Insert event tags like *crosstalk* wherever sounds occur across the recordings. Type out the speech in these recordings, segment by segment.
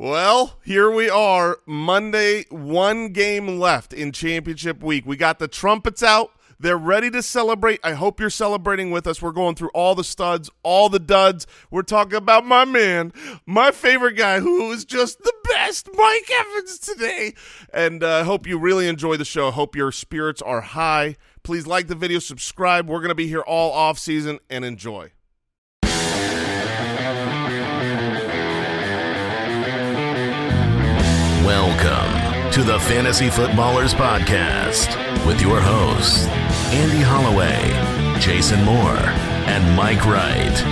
Well, here we are. Monday, one game left in championship week. We got the trumpets out. They're ready to celebrate. I hope you're celebrating with us. We're going through all the studs, all the duds. We're talking about my man, my favorite guy who is just the best, Mike Evans today. And I uh, hope you really enjoy the show. I hope your spirits are high. Please like the video, subscribe. We're going to be here all off season and enjoy. To the Fantasy Footballers Podcast with your hosts, Andy Holloway, Jason Moore, and Mike Wright.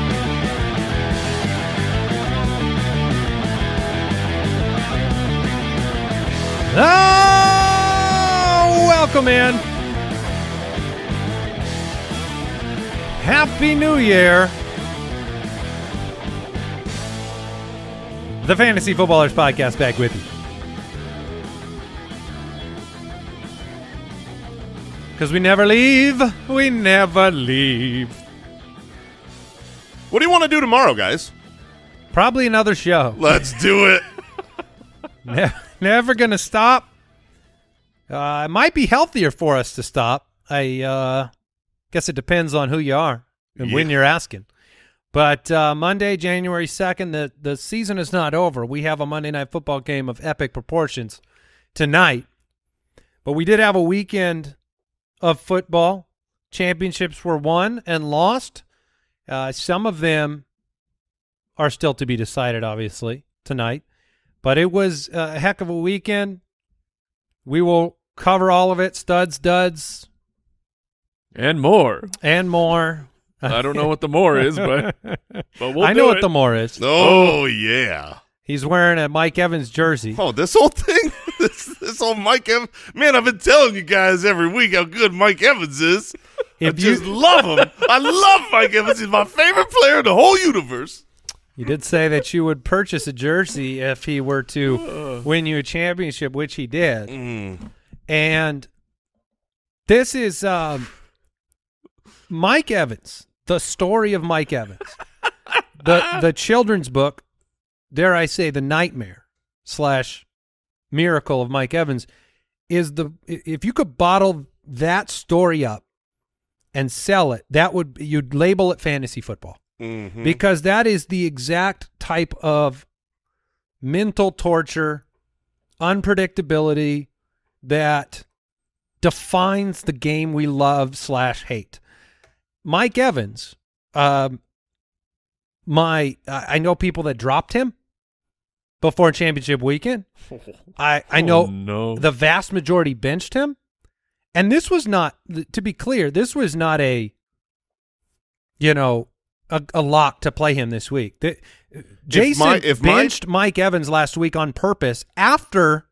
Oh, welcome in. Happy New Year. The Fantasy Footballers Podcast back with you. Because we never leave. We never leave. What do you want to do tomorrow, guys? Probably another show. Let's do it. *laughs* *laughs* Ne- never going to stop. Uh, it might be healthier for us to stop. I uh, guess it depends on who you are and when you're asking. But uh, Monday, January 2nd, the, the season is not over. We have a Monday night football game of epic proportions tonight. But we did have a weekend of football. Championships were won and lost. Uh, some of them are still to be decided, obviously, tonight. But it was a heck of a weekend. We will cover all of it, studs, duds, and more. and more. I don't know what the more is, but *laughs* but we'll I do know what the more is. Oh, yeah. He's wearing a Mike Evans jersey. Oh, this whole thing, this this whole Mike Evans. Man, I've been telling you guys every week how good Mike Evans is. *laughs* I If you- just love him. I love Mike Evans. He's my favorite player in the whole universe. You did say that you would purchase a jersey if he were to win you a championship, which he did. Mm. And this is um, Mike Evans, the story of Mike Evans, the the children's book. Dare I say, the nightmare slash miracle of Mike Evans is the if you could bottle that story up and sell it, that would you'd label it fantasy football Mhm. because that is the exact type of mental torture, unpredictability that defines the game we love slash hate. Mike Evans, um, my I know people that dropped him before championship weekend. *laughs* I I know Oh, no. the vast majority benched him, and this was not to be clear. This was not a you know a, a lock to play him this week. The, Jason my- if my- benched Mike Evans last week on purpose after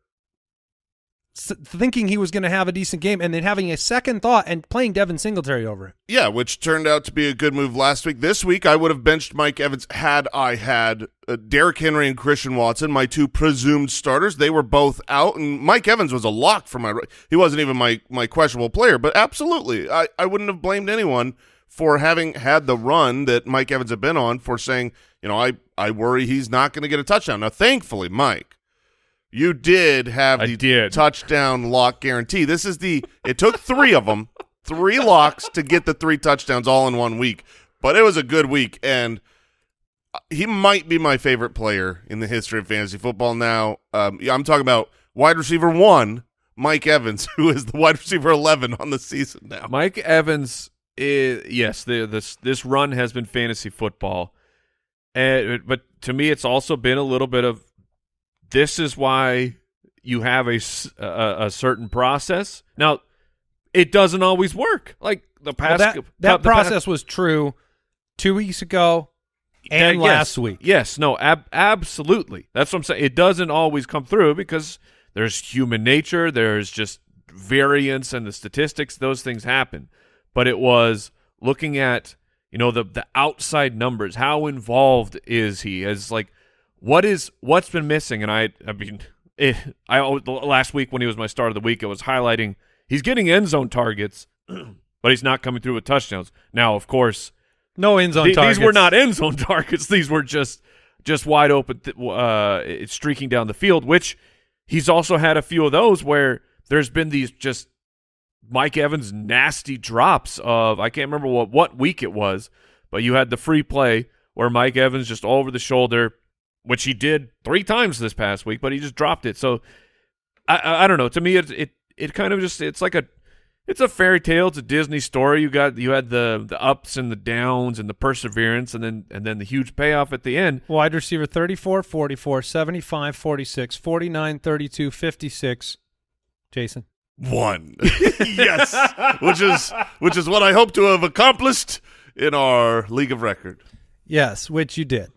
thinking he was going to have a decent game, and then having a second thought and playing Devin Singletary over it. Yeah, which turned out to be a good move last week. This week, I would have benched Mike Evans had I had uh, Derrick Henry and Christian Watson, my two presumed starters. They were both out, and Mike Evans was a lock for my. He wasn't even my my questionable player, but absolutely, I I wouldn't have blamed anyone for having had the run that Mike Evans had been on for saying, you know, I I worry he's not going to get a touchdown. Now, thankfully, Mike. You did have I the did. touchdown lock guarantee. This is the. It took three of them, three locks to get the three touchdowns all in one week. But it was a good week, and he might be my favorite player in the history of fantasy football. Now, um, I'm talking about wide receiver one, Mike Evans, *laughs* who is the wide receiver eleven on the season now. Mike Evans is yes, the, this this run has been fantasy football, and but to me, it's also been a little bit of this is why you have a a certain process. Now, it doesn't always work. Like the Well, past that the that past- process was true two weeks ago and Uh, last yes, week. Yes, no, ab- absolutely. That's what I'm saying. It doesn't always come through because there's human nature. There's just variance and the statistics. Those things happen. But it was looking at you know the the outside numbers. How involved is he? As like what is what's been missing? And I I mean it, *laughs* I last week when he was my start of the week, it was highlighting he's getting end zone targets, *clears throat* but he's not coming through with touchdowns. Now, of course. No end zone Th- targets. These were not end zone *laughs* targets. These were just just wide open, th- uh, it's streaking down the field. Which he's also had a few of those where there's been these just Mike Evans nasty drops of I can't remember what what week it was, but you had the free play where Mike Evans just all over the shoulder, which he did three times this past week, but he just dropped it. So I I, I don't know. To me, it it it kind of just it's like a it's a fairy tale. It's a Disney story. You got you had the the ups and the downs and the perseverance, and then and then the huge payoff at the end. Wide receiver 34, 44, 75, 46, 49, 32, 56. Jason. One. *laughs* yes. which is which is what I hope to have accomplished in our league of record. Yes, which you did.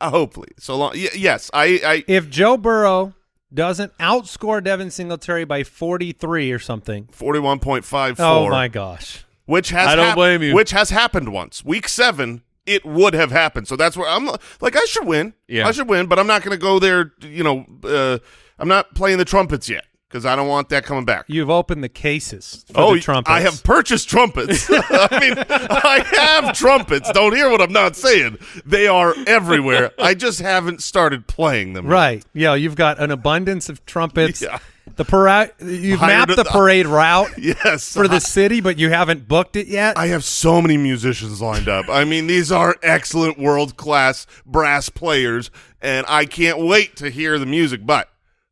Uh, hopefully. So long. Y- yes, I, I If Joe Burrow doesn't outscore Devin Singletary by 43 or something. 41.54. Oh my gosh. Which has I don't hap- blame you. Which has happened once. Week 7 it would have happened. So that's where I'm like I should win. Yeah. I should win, but I'm not going to go there, you know, uh, I'm not playing the trumpets yet cuz I don't want that coming back. You've opened the cases for oh, the trumpets. I have purchased trumpets. *laughs* I mean, I have trumpets. Don't hear what I'm not saying. They are everywhere. I just haven't started playing them. yet. Right. Yeah, you've got an abundance of trumpets. Yeah. The parade you've Hired mapped the parade route *laughs* Yes. for the city, but you haven't booked it yet. I have so many musicians lined up. I mean, these are excellent world class brass players, and I can't wait to hear the music. But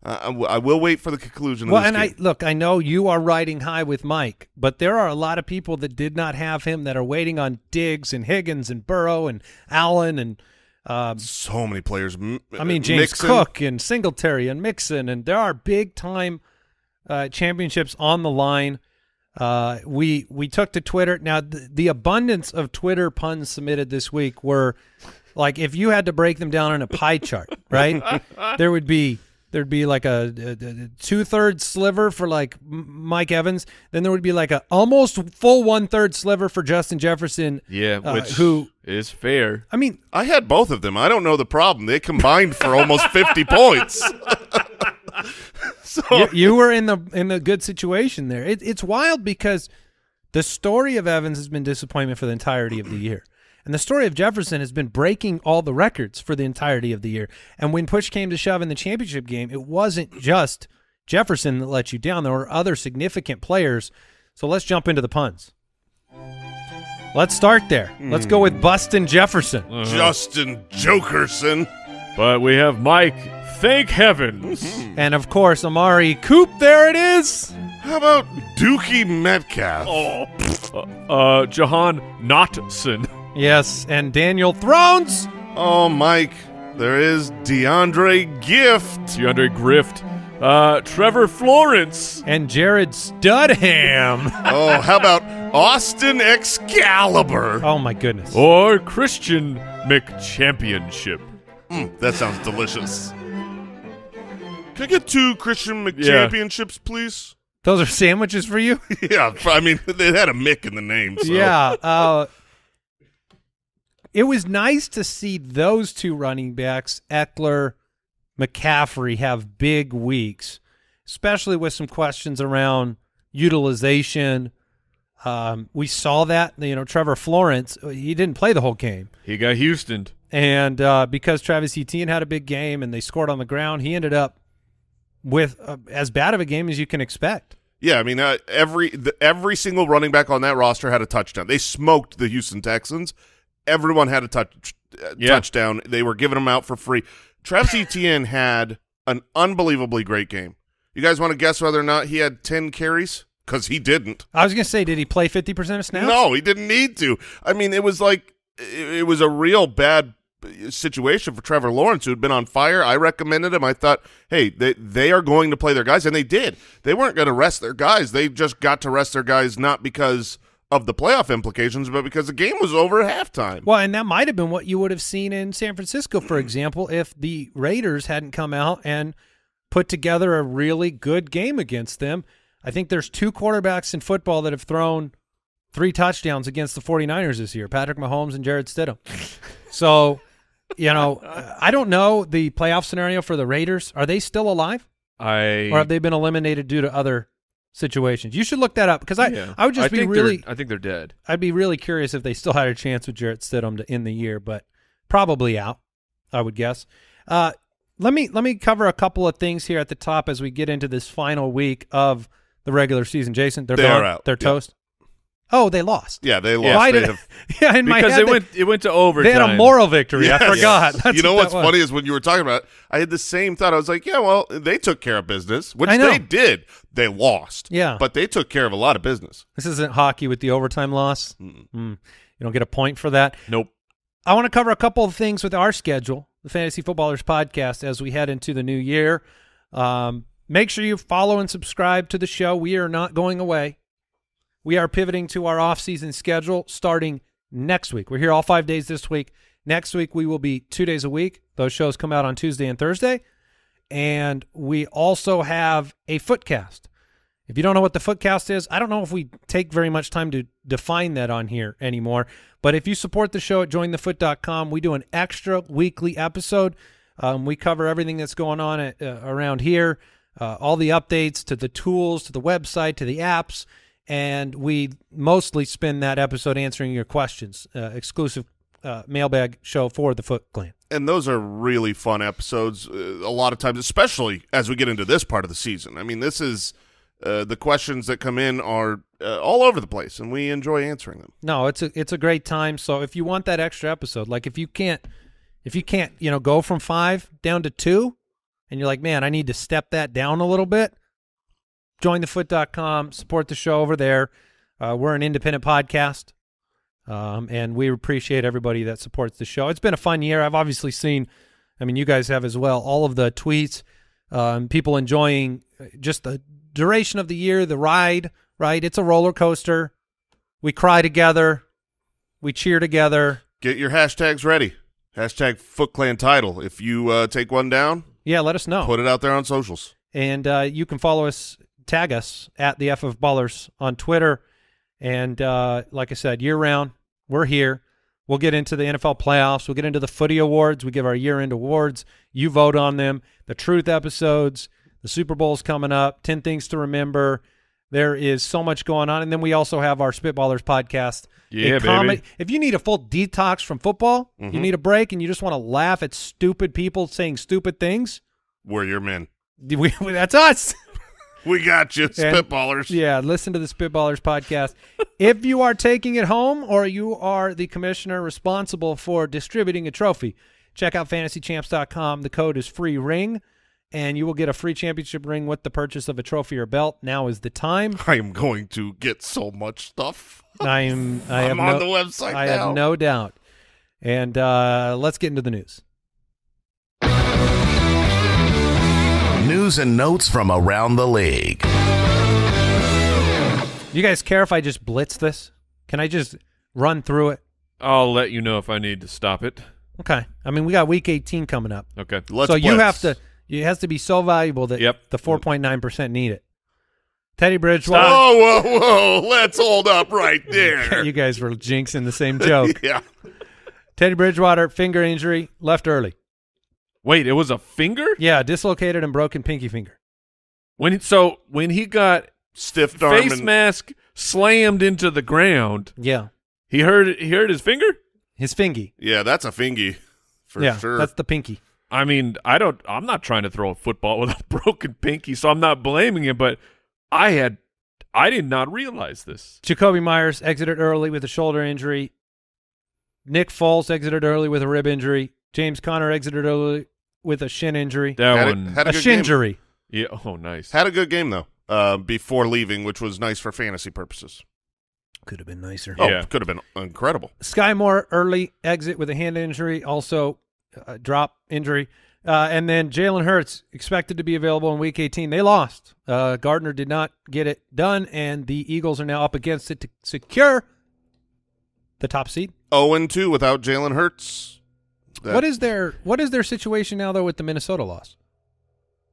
uh, I, w- I will wait for the conclusion. well, of this and I look, I know you are riding high with Mike, but there are a lot of people that did not have him that are waiting on Diggs and Higgins and Burrow and Allen and um, so many players. M- I mean James Mixon. Cook and Singletary and Mixon, and there are big time uh, championships on the line. Uh, we we took to Twitter now. The, the abundance of Twitter puns submitted this week were like if you had to break them down in a pie chart, right? *laughs* there would be there'd be like a, a, two thirds sliver for like Mike Evans, then there would be like a almost full one third sliver for Justin Jefferson. Yeah, uh, which who is fair. I mean, I had both of them. I don't know the problem. They combined for almost *laughs* 50 points. *laughs* so you, you were in the in the good situation there. It, it's wild because the story of Evans has been disappointment for the entirety of the year, and the story of Jefferson has been breaking all the records for the entirety of the year. And when push came to shove in the championship game, it wasn't just Jefferson that let you down. There were other significant players. So let's jump into the puns. Let's start there. Let's go with Bustin Jefferson. Justin Jokerson. But we have Mike. Thank heavens. And of course, Amari Coop. There it is. How about Dookie Metcalf? oh, uh, uh, Jahan Notson. Yes, and Daniel Thrones. Oh, Mike, there is DeAndre Gift. DeAndre Grift. Uh, Trevor Florence. and Jared Studham. *laughs* Oh, how about Austin Excalibur? Oh my goodness. Or Christian McChampionship. Mm, that sounds delicious. Can I get two Christian Yeah. McChampionships, please? Those are sandwiches for you? *laughs* yeah, I mean, they had a Mick in the name. So. Yeah. Uh, it was nice to see those two running backs, Ekeler, McCaffrey, have big weeks, especially with some questions around utilization. Um, we saw that, you know, Trevor Florence, he didn't play the whole game. He got Houston. And uh, because Travis Etienne had a big game and they scored on the ground, he ended up with uh, as bad of a game as you can expect. Yeah, I mean, uh, every the, every single running back on that roster had a touchdown. They smoked the Houston Texans. Everyone had a touch uh, Yeah. touchdown. They were giving them out for free. Travis *laughs* Etienne had an unbelievably great game. You guys want to guess whether or not he had ten carries? Because he didn't. I was going to say, did he play 50% of snaps? No, he didn't need to. I mean, it was like it, it was a real bad situation for Trevor Lawrence, who had been on fire. I recommended him. I thought, hey, they they are going to play their guys, and they did. They weren't going to rest their guys. They just got to rest their guys not because of the playoff implications, but because the game was over at halftime. Well, and that might have been what you would have seen in San Francisco, for example, if the Raiders hadn't come out and put together a really good game against them. I think there's two quarterbacks in football that have thrown three touchdowns against the 49ers this year, Patrick Mahomes and Jarrett Stidham. *laughs* so, you know, I don't know the playoff scenario for the Raiders. Are they still alive I or have they been eliminated due to other situations? You should look that up because I, Yeah. I would just be really I think they're dead. I'd be really curious if they still had a chance with Jarrett Stidham to end the year, but probably out. I would guess. Uh, let me let me cover a couple of things here at the top as we get into this final week of the regular season. Jason, they're They gone? are out. They're Yep. toast. Oh, they lost. Yeah, they lost. Why They did have- *laughs* yeah in my because head it they- went it went to overtime. They had a moral victory. I forgot. That's you know what what's was. funny is when you were talking about it, I had the same thought. I was like, yeah, well, they took care of business, which they did. They lost. Yeah. But they took care of a lot of business. This isn't hockey with the overtime loss. Mm. You don't get a point for that. Nope. I want to cover a couple of things with our schedule, the Fantasy Footballers podcast, as we head into the new year. Um, make sure you follow and subscribe to the show. We are not going away. We are pivoting to our off-season schedule starting next week. We're here all five days this week. Next week, we will be two days a week. Those shows come out on Tuesday and Thursday. And we also have a footcast. If you don't know what the footcast is, I don't know if we take very much time to define that on here anymore. But if you support the show at jointhefoot.com, we do an extra weekly episode. Um, we cover everything that's going on at, uh, around here, uh, all the updates to the tools, to the website, to the apps, and we mostly spend that episode answering your questions. Uh, exclusive uh, mailbag show for the Foot Clan. And those are really fun episodes. Uh, a lot of times, especially as we get into this part of the season. I mean, this is uh, the questions that come in are uh, all over the place, and we enjoy answering them. No, it's a it's a great time. So if you want that extra episode, like if you can't if you can't, you know, go from five down to two, and you're like, man, I need to step that down a little bit, jointhefoot.com, support the show over there. Uh, we're an independent podcast. Um, and we appreciate everybody that supports the show. It's been a fun year. I've obviously seen, I mean, you guys have as well, all of the tweets, um, people enjoying uh, just the duration of the year, the ride, right? It's a roller coaster. We cry together. We cheer together. Get your hashtags ready. Hashtag Foot Clan title. If you uh, take one down, Yeah, let us know. put it out there on socials. And uh, you can follow us, tag us at the F of Ballers on Twitter. And uh, like I said, year round, we're here. We'll get into the NFL playoffs. We'll get into the footy awards. We give our year end awards. You vote on them. The truth episodes. The Super Bowl's coming up. 10 things to remember. There is so much going on. And then we also have our Spitballers podcast. Yeah, baby. If you need a full detox from football, Mm-hmm. you need a break, and you just want to laugh at stupid people saying stupid things, We're your men. we, *laughs* that's us. We got you, And- spitballers. Yeah, listen to the Spitballers podcast. if you are taking it home or you are the commissioner responsible for distributing a trophy, check out fantasychamps.com. The code is free ring, and you will get a free championship ring with the purchase of a trophy or belt. Now is the time. I am going to get so much stuff. I am. I *laughs* have on no, the website I now. have no doubt. And uh, let's get into the news. News and notes from around the league. You guys care if I just blitz this? Can I just run through it? I'll let you know if I need to stop it. Okay. I mean, we got week 18 coming up. Okay. Let's so you have to. It has to be so valuable that Yep. the 4.9 percent need it. Teddy Bridgewater. Whoa, whoa, whoa! Let's hold up right *laughs* there. you guys were jinxing the same joke. *laughs* yeah, Teddy Bridgewater finger injury left early. Wait, it was a finger? Yeah, dislocated and broken pinky finger. When he, so when he got stiff arm face and mask slammed into the ground, Yeah, he heard he hurt his finger? his fingy. yeah, that's a fingy for yeah, sure. that's the pinky. I mean, I don't I'm not trying to throw a football *laughs* with a broken pinky, so I'm not blaming him, but I had I did not realize this. Jakobi Meyers exited early with a shoulder injury. Nick Foles exited early with a rib injury. James Conner exited early with a shin injury. That had, one a, had a a good shin game. injury. Yeah, oh nice. Had a good game though. Uh, before leaving, which was nice for fantasy purposes. Could have been nicer. Oh, Yeah. could have been incredible. Skyy Moore early exit with a hand injury, also a drop injury. Uh, and then Jalen Hurts expected to be available in Week 18. They lost. Uh, Gardner did not get it done, and the Eagles are now up against it to secure the top seed. Oh and two without Jalen Hurts. That- what is their What is their situation now though with the Minnesota loss?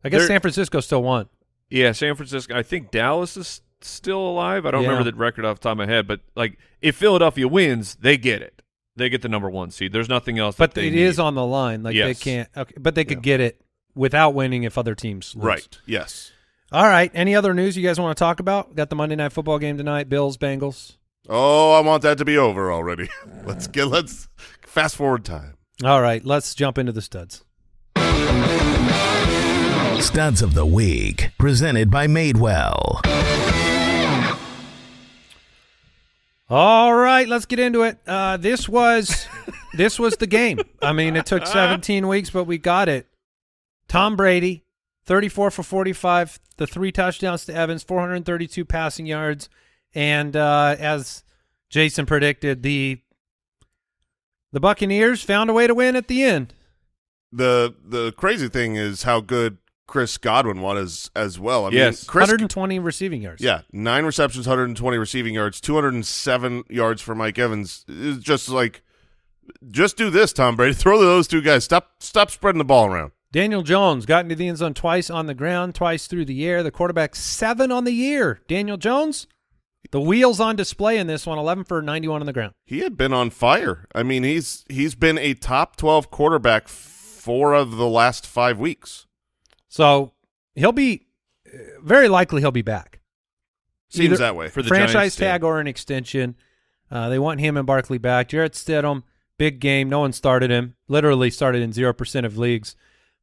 I guess San Francisco still won. Yeah, San Francisco. I think Dallas is still alive. I don't Yeah. remember the record off the top of my head, but like if Philadelphia wins, they get it. They get the number one seed. There's nothing else. But that they it is need. on the line. Like they can't. Okay, but they could get it without winning if other teams lose. right? Yes. All right. Any other news you guys want to talk about? Got the Monday night football game tonight. Bills Bengals. Oh, I want that to be over already. *laughs* let's get let's fast forward time. All right, let's jump into the studs. Studs of the Week, presented by Madewell. All right, let's get into it. Uh, this was *laughs* this was the game. I mean, it took 17 weeks, but we got it. Tom Brady, 34 for 45, the three touchdowns to Evans, 432 passing yards, and uh, as Jason predicted, the the Buccaneers found a way to win at the end. The the crazy thing is how good Chris Godwin was as well. I Yes. mean, Chris 120 receiving yards. Yeah, nine receptions, 120 receiving yards, 207 yards for Mike Evans. It's just like, just do this, Tom Brady. *laughs* Throw to those two guys. Stop, stop spreading the ball around. Daniel Jones got into the end zone twice on the ground, twice through the air. The quarterback seven on the year. Daniel Jones, the wheels on display in this one, 11 for 91 on the ground. He had been on fire. I mean, he's he's been a top 12 quarterback four of the last five weeks. So he'll be very likely he'll be back. Seems Either that way. for the franchise Giants, yeah. tag or an extension. Uh, they want him and Barkley back. Jarrett Stidham, big game. No one started him. Literally started in zero percent of leagues,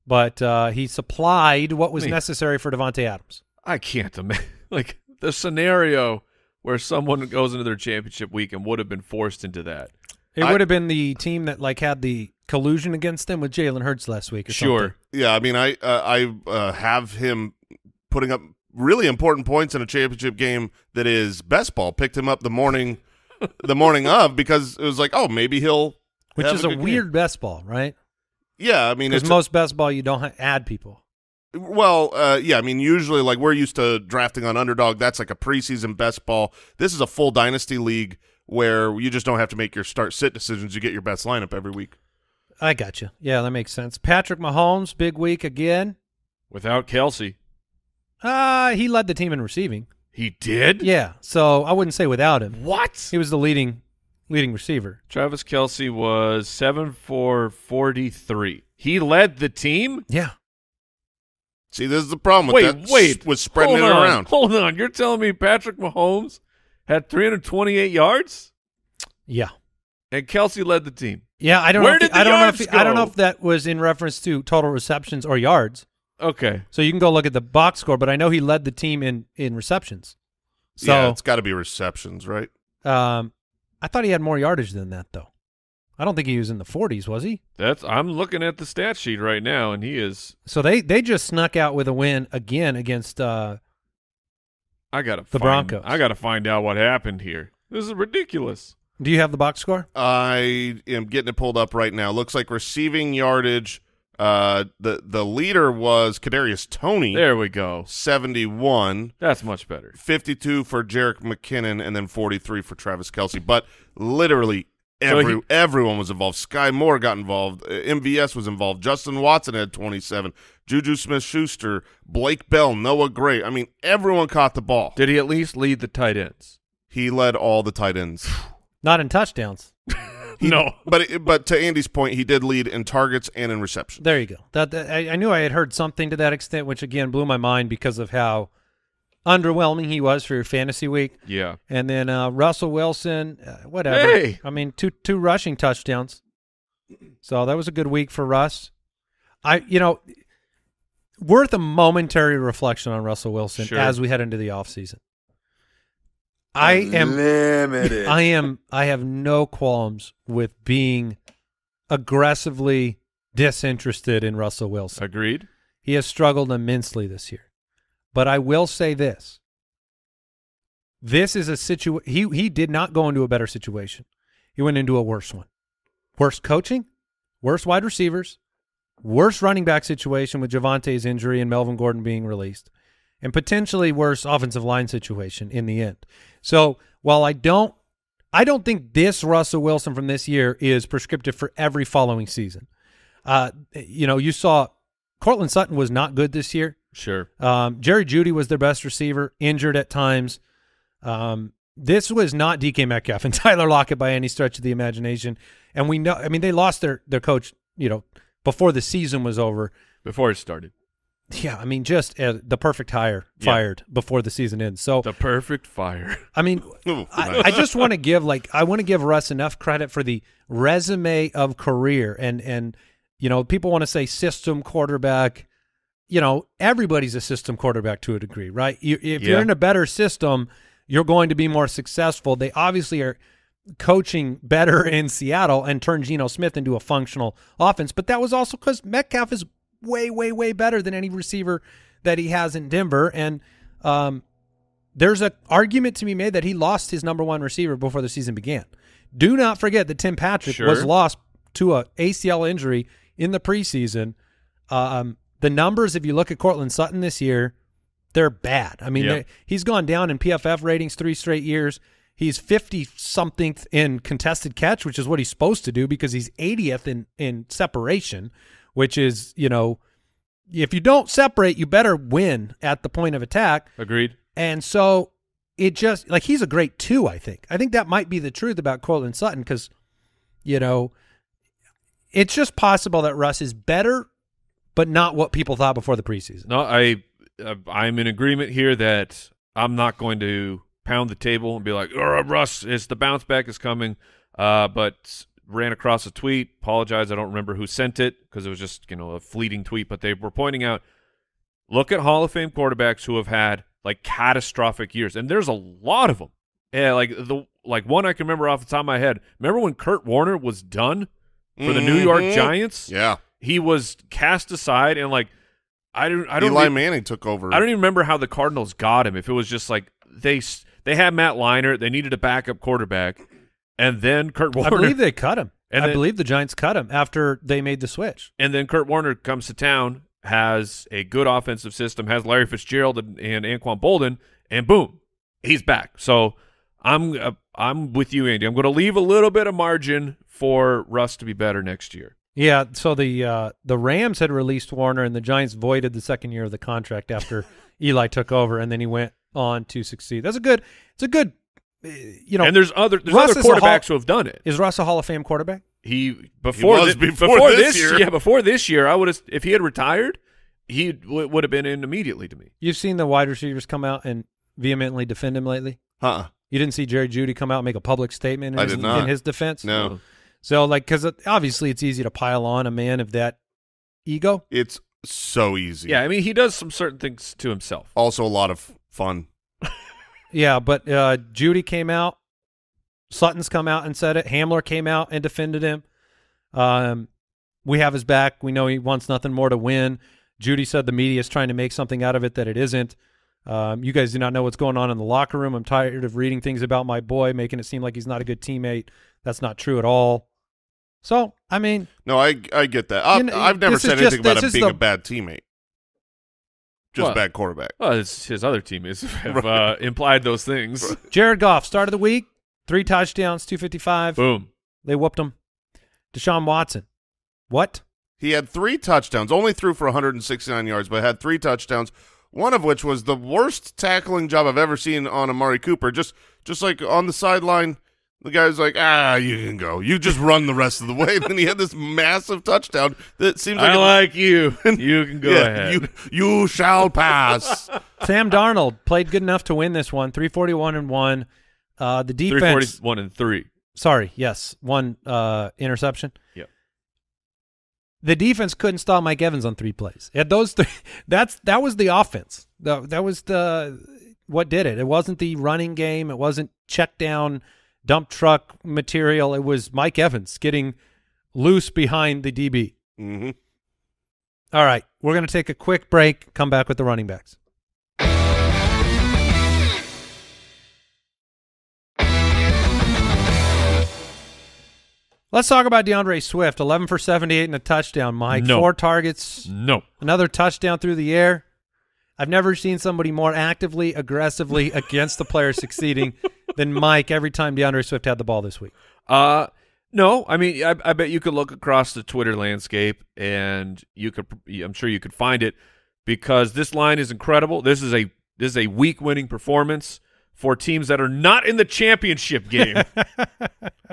but uh, he supplied what was Me. necessary for Davante Adams. I can't imagine *laughs* like the scenario where someone goes into their championship week and would have been forced into that. It I- would have been the team that like had the collusion against them with Jalen Hurts last week. Or Sure. something. Yeah, I mean, I uh, I uh, have him putting up really important points in a championship game that is best ball. Picked him up the morning, *laughs* the morning of because it was like, oh, maybe he'll. which have is a, good game. weird best ball, right? Yeah, I mean, Because most best ball you don't ha- add people. Well, uh, yeah, I mean, usually like we're used to drafting on underdog. That's like a preseason best ball. This is a full dynasty league where you just don't have to make your start sit decisions. You get your best lineup every week. I got you. Yeah, that makes sense. Patrick Mahomes, big week again. Without Kelce. Uh, he led the team in receiving. He did? Yeah, so I wouldn't say without him. What? He was the leading leading receiver. Travis Kelce was seven for forty three. He led the team? Yeah. See, this is the problem with wait, that. wait. with spreading hold it on, around. Hold on. You're telling me Patrick Mahomes had three hundred twenty eight yards Yeah. and Kelce led the team. Yeah, I don't Where know. If did I the don't know yards if I don't know if that was in reference to total receptions or yards. Okay. So you can go look at the box score, but I know he led the team in in receptions. So yeah, it's got to be receptions, right? um, I thought he had more yardage than that though. I don't think he was in the 40s, was he? That's I'm looking at the stat sheet right now and he is So they they just snuck out with a win again against uh I gotta The find, Broncos. I gotta find out what happened here. This is ridiculous. Do you have the box score? I am getting it pulled up right now. Looks like receiving yardage. Uh, the the leader was Kadarius Toney, There we go. seventy one. That's much better. 52 for Jerick McKinnon and then 43 for Travis Kelce. But literally So he- everyone was involved. Skyy Moore got involved. Uh, MVS was involved. Justin Watson had 27. Juju Smith-Schuster, Blake Bell, Noah Gray. I mean, everyone caught the ball. Did he at least lead the tight ends? He led all the tight ends. *sighs* Not in touchdowns. *laughs* He- no. But it- but to Andy's point, he did lead in targets and in receptions. There you go. That, that- I, I knew I had heard something to that extent, which again blew my mind because of how underwhelming he was for your fantasy week. Yeah. And then uh, Russell Wilson, uh, whatever. Hey! I mean, two two rushing touchdowns. So that was a good week for Russ. I, you know, worth a momentary reflection on Russell Wilson Sure. as we head into the offseason. I am limited. I am I have no qualms with being aggressively disinterested in Russell Wilson. Agreed. He has struggled immensely this year. But I will say this. This is a situ he he did not go into a better situation. He went into a worse one. Worse coaching, worse wide receivers, worse running back situation with Javonte's injury and Melvin Gordon being released, and potentially worse offensive line situation in the end. So while I don't I don't think this Russell Wilson from this year is prescriptive for every following season. Uh, you know, you saw Courtland Sutton was not good this year. Sure. Um, Jerry Jeudy was their best receiver, injured at times. Um, this was not DK Metcalf and *laughs* Tyler Lockett by any stretch of the imagination. And we know, I mean, they lost their their coach, you know, before the season was over. Before it started. yeah, I mean, just uh, the perfect hire Yeah. fired before the season ends. So The perfect fire. I mean, Ooh, *laughs* I. I just want to give like I want to give Russ enough credit for the resume of career and and you know people want to say system quarterback. You know, everybody's a system quarterback to a degree, right? You, if you're in a better system, you're going to be more successful. They obviously are coaching better *laughs* in Seattle and turned Geno Smith into a functional offense, but that was also because Metcalf is way, way, way better than any receiver that he has in Denver, and um, there's an argument to be made that he lost his number one receiver before the season began. Do not forget that Tim Patrick was lost to a ACL injury in the preseason. Um, the numbers, if you look at Courtland Sutton this year, they're bad. I mean, they- he's gone down in PFF ratings three straight years. He's 50 something in contested catch, which is what he's supposed to do because he's 80th in, in separation, which is, you know, if you don't separate, you better win at the point of attack. Agreed. And so it just like he's a great two, I think. I think that might be the truth about Courtland Sutton because, you know, it's just possible that Russ is better, but not what people thought before the preseason. No, I uh, I'm in agreement here that I'm not going to pound the table and be like, "Oh, Russ, it's the bounce back is coming." Uh, but ran across a tweet. Apologize, I don't remember who sent it because it was just you know a fleeting tweet. But they were pointing out, look at Hall of Fame quarterbacks who have had like catastrophic years, and there's a lot of them. Yeah, like the like one I can remember off the top of my head. Remember when Kurt Warner was done for the New York Mhm. Giants? Yeah. He was cast aside, and like I don't I don't Eli re- Manning took over. I don't even remember how the Cardinals got him. If it was just like they they had Matt Leinart, they needed a backup quarterback, and then Kurt I believe they cut him. And I then- believe the Giants cut him after they made the switch. and then Kurt Warner comes to town, has a good offensive system, has Larry Fitzgerald and, and Anquan Boldin, and boom, he's back. So I'm uh, I'm with you, Andy. I'm going to leave a little bit of margin for Russ to be better next year. Yeah, so the uh, the Rams had released Warner, and the Giants voided the second year of the contract after *laughs* Eli took over, and then he went on to succeed. That's a good. It's a good. uh, You know, and there's other there's Russ other is Hall- quarterbacks who have done it. is Russ a Hall of Fame quarterback? He before was thi- before this year. yeah before this year I would have if he had retired he w- would have been in immediately to me. You've seen the wide receivers come out and vehemently defend him lately. Huh. You didn't see Jerry Jeudy come out and make a public statement in, I his, did not. in his defense. No. So like, because obviously it's easy to pile on a man of that ego. It's so easy. Yeah, I mean he does some certain things to himself. Also a lot of fun. *laughs* Yeah, but uh, Jeudy came out. Sutton's come out and said it. Hamler came out and defended him. Um, we have his back. We know he wants nothing more to win. Jeudy said the media is trying to make something out of it that it isn't. Um, you guys do not know what's going on in the locker room. I'm tired of reading things about my boy, making it seem like he's not a good teammate. That's not true at all. So, I mean, No, I I get that. I, You know, I've never this is said just- anything about him being the- a bad teammate. Just What? bad quarterback. Well, his, his other teammates *laughs* have uh, implied those things. *laughs* Jared Goff, start of the week, three touchdowns, 255. Boom. They whooped him. Deshaun Watson. What? He had three touchdowns, only threw for 169 yards, but had three touchdowns. One of which was the worst tackling job I've ever seen on Amari Cooper. Just, just like on the sideline, the guy's like, "Ah, you can go. You just run the rest of the way." *laughs* then he had this massive touchdown that seems like I like you. *laughs* You can go yeah, ahead. You, you shall pass. *laughs* Sam Darnold played good enough to win this one, 341 and 1. Uh, the defense 341 and 3. Sorry, yes, one uh, interception. Yep. The defense couldn't stop Mike Evans on three plays. At those three, that's that was the offense. The, that was the what did it. It wasn't the running game. It wasn't check down, dump truck material. It was Mike Evans getting loose behind the DB. hmm All right, we're going to take a quick break. Come back with the running backs. Let's talk about DeAndre Swift. 11 for 78 and a touchdown, Mike. No. Four targets, No. another touchdown through the air. I've never seen somebody more actively, aggressively *laughs* against the player succeeding than Mike every time DeAndre Swift had the ball this week. Uh no, I mean I, I bet you could look across the Twitter landscape and you could I'm sure you could find it because this line is incredible. This is a this is a week winning performance for teams that are not in the championship game. *laughs*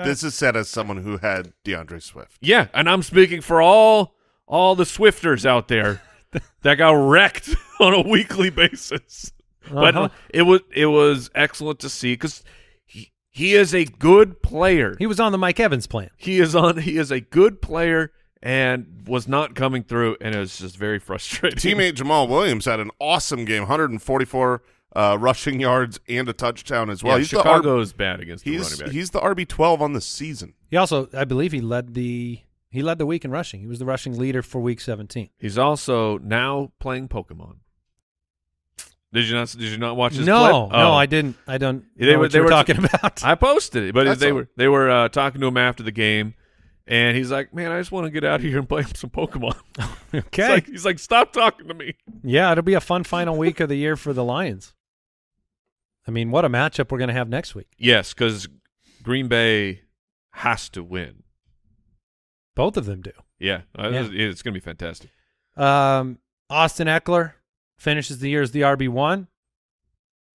This is said as someone who had DeAndre Swift. yeah, and I'm speaking for all all the Swifters out there. *laughs* that got wrecked *laughs* on a weekly basis. But Uh-huh. it was it was excellent to see because he, he is a good player. He was on the Mike Evans plan. He is on. He is a good player and was not coming through, and it was just very *laughs* frustrating. Teammate Jamaal Williams had an awesome game, 144 uh, rushing yards and a touchdown as well. yeah, Chicago is bad against the the running he's back. he's the RB 12 on the season. He also, I believe, he led the he led the week in rushing. He was the rushing leader for Week 17. He's also now playing Pokemon. Did you not? Did you not watch this? No, clip? no, Oh. I didn't. I don't. They know were- what they were were- talking *laughs* about. I posted it, but That's they all. were they were uh, talking to him after the game, and he's like, "Man, I just want to get out of here and play some Pokemon." *laughs* Okay. like- he's like, "Stop talking to me." yeah, it'll be a fun final week of the year for the Lions. I mean, what a matchup we're going to have next week. Yes, because Green Bay has to win. Both of them do. Yeah, uh, Yeah. it's going to be fantastic. Um, Austin Ekeler finishes the year as the RB one.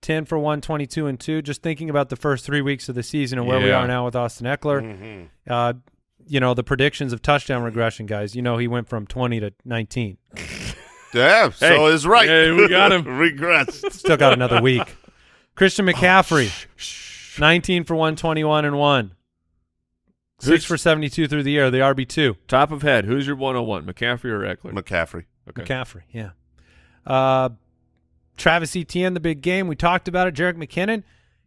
10 for 1, 22 and 2. Just thinking about the first three weeks of the season and where we are now with Austin Ekeler. Mhm. Uh, you know, the predictions of touchdown regression, guys. You know, he went from 20 to 19. *laughs* Yeah, so Hey, is right. hey, we got him. *laughs* Regrets. *laughs* Still got another week. Christian McCaffrey, 19 for 121 and 1. Six Who's- for 72 through the year, the RB2. Top of head, who's your 101, McCaffrey or Ekeler? McCaffrey. okay. McCaffrey, yeah. Uh, Travis Etienne, the big game. We talked about it. Jerick McKinnon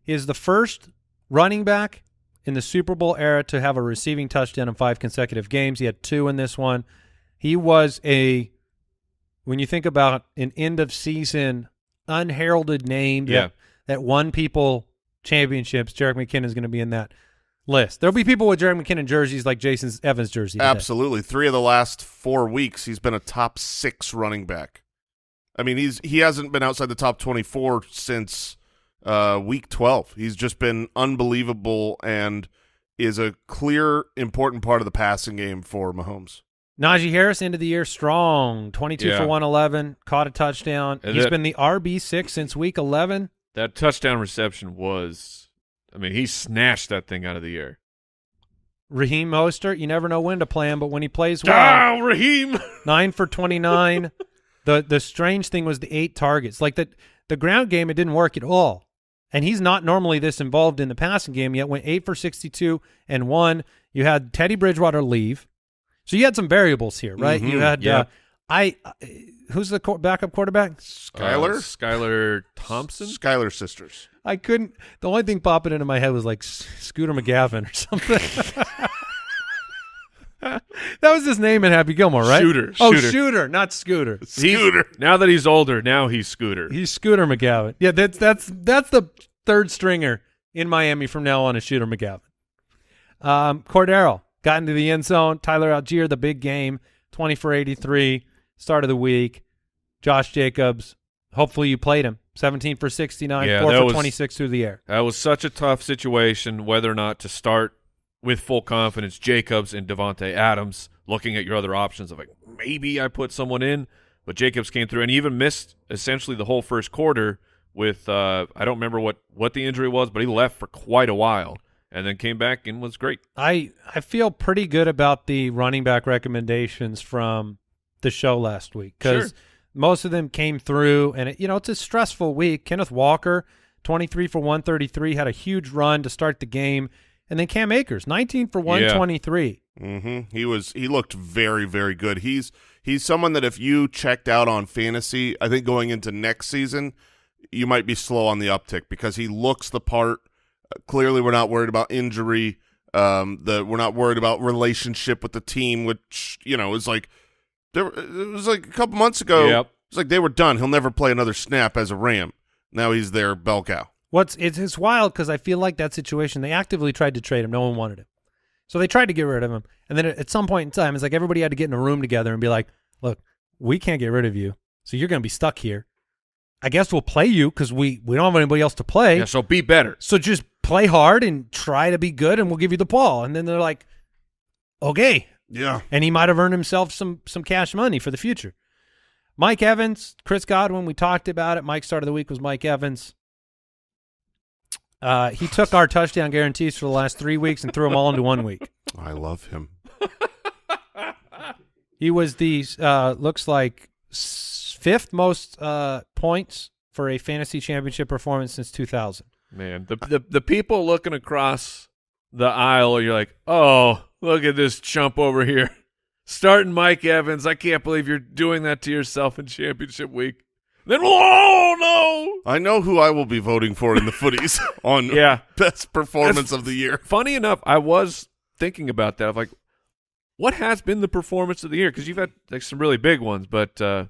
is the first running back in the Super Bowl era to have a receiving touchdown in five consecutive games. He had two in this one. He was a, when you think about an end of season unheralded name that, Yeah. that won people championships, Jerick McKinnon is going to be in that list. There'll be people with Jerick McKinnon jerseys like Jason Evans jersey. today. Absolutely. Three of the last four weeks, he's been a top six running back. I mean, he's he hasn't been outside the top 24 since uh, week 12. He's just been unbelievable and is a clear, important part of the passing game for Mahomes. Najee Harris ended the year strong, 22 Yeah. for 111, caught a touchdown. And He's that- been the RB6 since week 11. That touchdown reception was, I mean, he snatched that thing out of the air. Raheem Mostert, you never know when to play him, but when he plays well, Down, Raheem. *laughs* 9 for 29. the the strange thing was the eight targets. Like the the ground game it didn't work at all. And he's not normally this involved in the passing game yet went 8 for 62 and 1. You had Teddy Bridgewater leave. So you had some variables here, right? You Mhm, had yeah. uh, I uh, who's the qu- backup quarterback? Skyler? Uh, Skylar Thompson. Skyler sisters. I couldn't. The only thing popping into my head was like Scooter McGavin or something. *laughs* that was his name in Happy Gilmore, right? Shooter, Oh, Shooter. Shooter, not Scooter. He's- Scooter. now that he's older, now he's Scooter. He's Scooter McGavin. Yeah, that's that's that's the third stringer in Miami from now on is Shooter McGavin. Um, Cordero got into the end zone. Tyler Allgeier, the big game, twenty for eighty three, start of the week. Josh Jacobs, hopefully you played him, seventeen for sixty nine, Yeah, four for was- twenty six through the air. That was such a tough situation whether or not to start with full confidence Jacobs and Davante Adams, looking at your other options of like maybe I put someone in, but Jacobs came through and he even missed essentially the whole first quarter with uh I don't remember what what the injury was, but he left for quite a while and then came back and was great. I I feel pretty good about the running back recommendations from the show last week because Sure. most of them came through, and it, you know it's a stressful week. Kenneth Walker, twenty three for one thirty three, had a huge run to start the game, and then Cam Akers, nineteen for one twenty three. Mm hmm. He was he looked very very good. He's he's someone that if you checked out on fantasy, I think going into next season, you might be slow on the uptick because he looks the part. Uh, clearly, we're not worried about injury. Um, the we're not worried about relationship with the team, which you know is like there. It was like a couple months ago. Yep. It's like they were done. He'll never play another snap as a Ram. Now he's their bell cow. What's it's it's wild because I feel like that situation they actively tried to trade him, no one wanted him, so they tried to get rid of him, and then at at some point in time, it's like everybody had to get in a room together and be like, "Look, we can't get rid of you, so you're going to be stuck here. I guess we'll play you because we we don't have anybody else to play. Yeah, so be better. So just play hard and try to be good, and we'll give you the ball." And then they're like, "Okay," Yeah. and he might have earned himself some some cash money for the future. Mike Evans, Chris Godwin, we talked about it. Mike start of the week was Mike Evans. Uh, he took our touchdown guarantees for the last three weeks and threw them all into one week. I love him. *laughs* He was the uh, looks like fifth most uh, points for a fantasy championship performance since 2000. Man, the, the the people looking across the aisle, you're like, oh, look at this chump over here, starting Mike Evans. I can't believe you're doing that to yourself in championship week. Then, oh no! I know who I will be voting for in the *laughs* footies on Yeah. best performance of the year. Funny enough, I was thinking about that. Of like, what has been the performance of the year? Because you've had like some really big ones, but uh,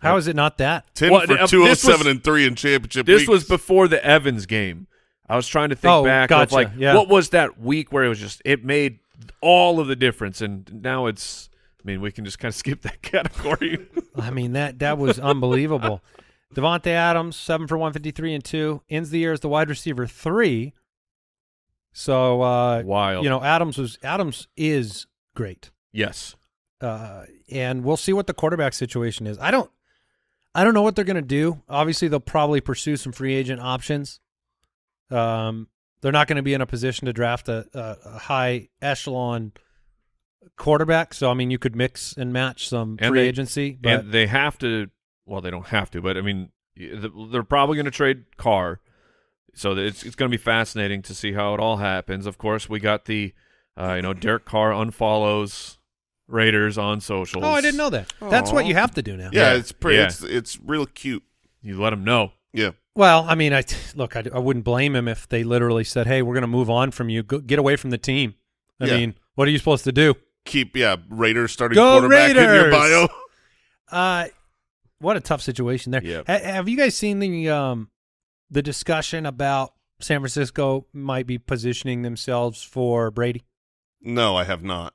How is it not that? Tim Well, for uh, this 207 was- and 3 in championship this weeks. was before the Evans game. I was trying to think Oh, back gotcha, of like yeah. what was that week where it was just it made all of the difference, and now it's. I mean, we can just kind of *laughs* skip that category. *laughs* I mean that that was unbelievable. *laughs* Davante Adams, seven for one fifty three and two, ends the year as the wide receiver three. So uh, Wild. You know, Adams was Adams is great, yes. uh, and we'll see what the quarterback situation is. I don't, I don't know what they're going to do. Obviously, they'll probably pursue some free agent options. Um, they're not going to be in a position to draft a, a, a high echelon quarterback. So I mean, you could mix and match some And free they- agency, but and they have to. Well, they don't have to, but I mean, they're probably going to trade Carr. So it's it's going to be fascinating to see how it all happens. Of course, we got the, uh, you know, Derek Carr unfollows Raiders on socials. Oh, I didn't know that. That's what you have to do now. yeah, Yeah. it's pretty. Yeah. It's it's real cute. You let them know. Yeah, Well, I mean, I look, I, I wouldn't blame him if they literally said, "Hey, we're going to move on from you. Go, get away from the team." I Yeah. mean, what are you supposed to do? keep yeah Raiders starting Go quarterback in your Raiders! bio. *laughs* Uh, what a tough situation there. Yep. Ha- have you guys seen the um the discussion about San Francisco might be positioning themselves for Brady? No, I have not.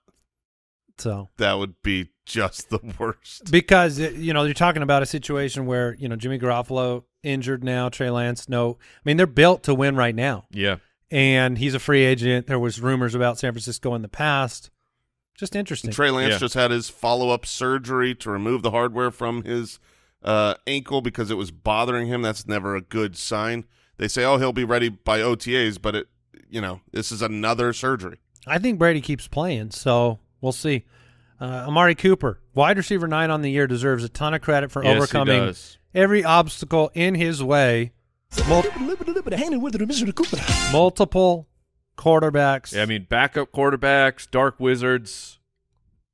So That would be just the worst. because you know you're talking about a situation where you know Jimmy Garoppolo injured now, Trey Lance no. I mean they're built to win right now. Yeah. and he's a free agent. There was rumors about San Francisco in the past. Just interesting. Trey Lance Yeah. just had his follow up surgery to remove the hardware from his uh, ankle because it was bothering him. That's never a good sign. They say, oh, he'll be ready by OTAs, but it, you know, this is another surgery. I think Brady keeps playing, so we'll see. Uh, Amari Cooper, wide receiver nine on the year, deserves a ton of credit for Yes, overcoming every obstacle in his way. Mul- multiple quarterbacks. Yeah, I mean, backup quarterbacks, dark wizards.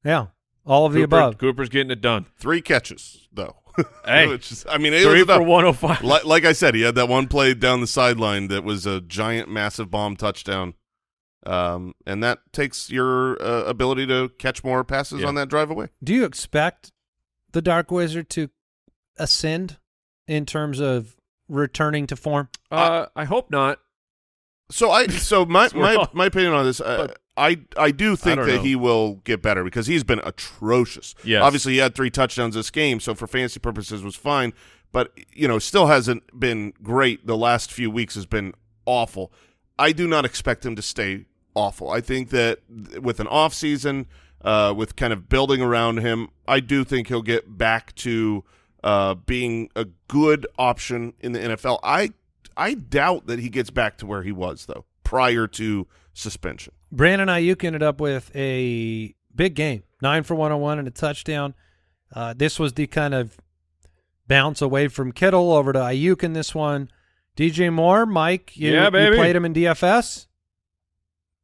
yeah, all of the above. Cooper's getting it done. Three catches, though. *laughs* Hey. Which is, I mean, it Three was enough. for 105. Like, like I said, he had that one play down the sideline that was a giant, massive bomb touchdown. Um, and that takes your uh, ability to catch more passes Yeah. on that drive away. Do you expect the Dark Wizard to ascend in terms of returning to form? Uh, I hope not. So I so *laughs* my my my opinion on this, uh, But- I I do think don't that know. he will get better because he's been atrocious. Yeah, obviously he had three touchdowns this game, so for fantasy purposes was fine. But you know, still hasn't been great. The last few weeks has been awful. I do not expect him to stay awful. I think that with an off season, uh, with kind of building around him, I do think he'll get back to uh, being a good option in the NFL. I I doubt that he gets back to where he was though prior to suspension. Brandon Aiyuk ended up with a big game, nine for 101 and a touchdown. Uh, this was the kind of bounce away from Kittle over to Aiyuk in this one. DJ Moore, Mike, you, Yeah, you played him in DFS,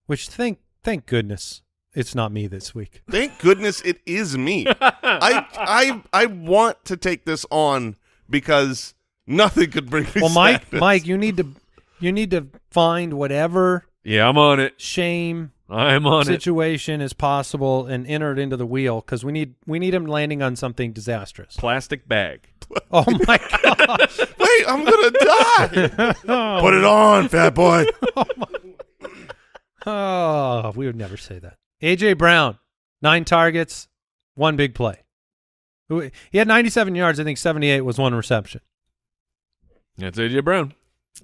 which thank thank goodness it's not me this week. *laughs* Thank goodness it is me. *laughs* I I I want to take this on because nothing could bring me. Well, Mike, sadness. Mike, you need to you need to find whatever Yeah, I'm on it. shame I'm on it. situation is possible and enter it into the wheel because we need we need him landing on something disastrous. Plastic bag. *laughs* Oh my god! wait, I'm gonna die. Put it on, fat boy. Oh, we would never say that. AJ Brown, nine targets, one big play. He had 97 yards. I think 78 was one reception. That's AJ Brown.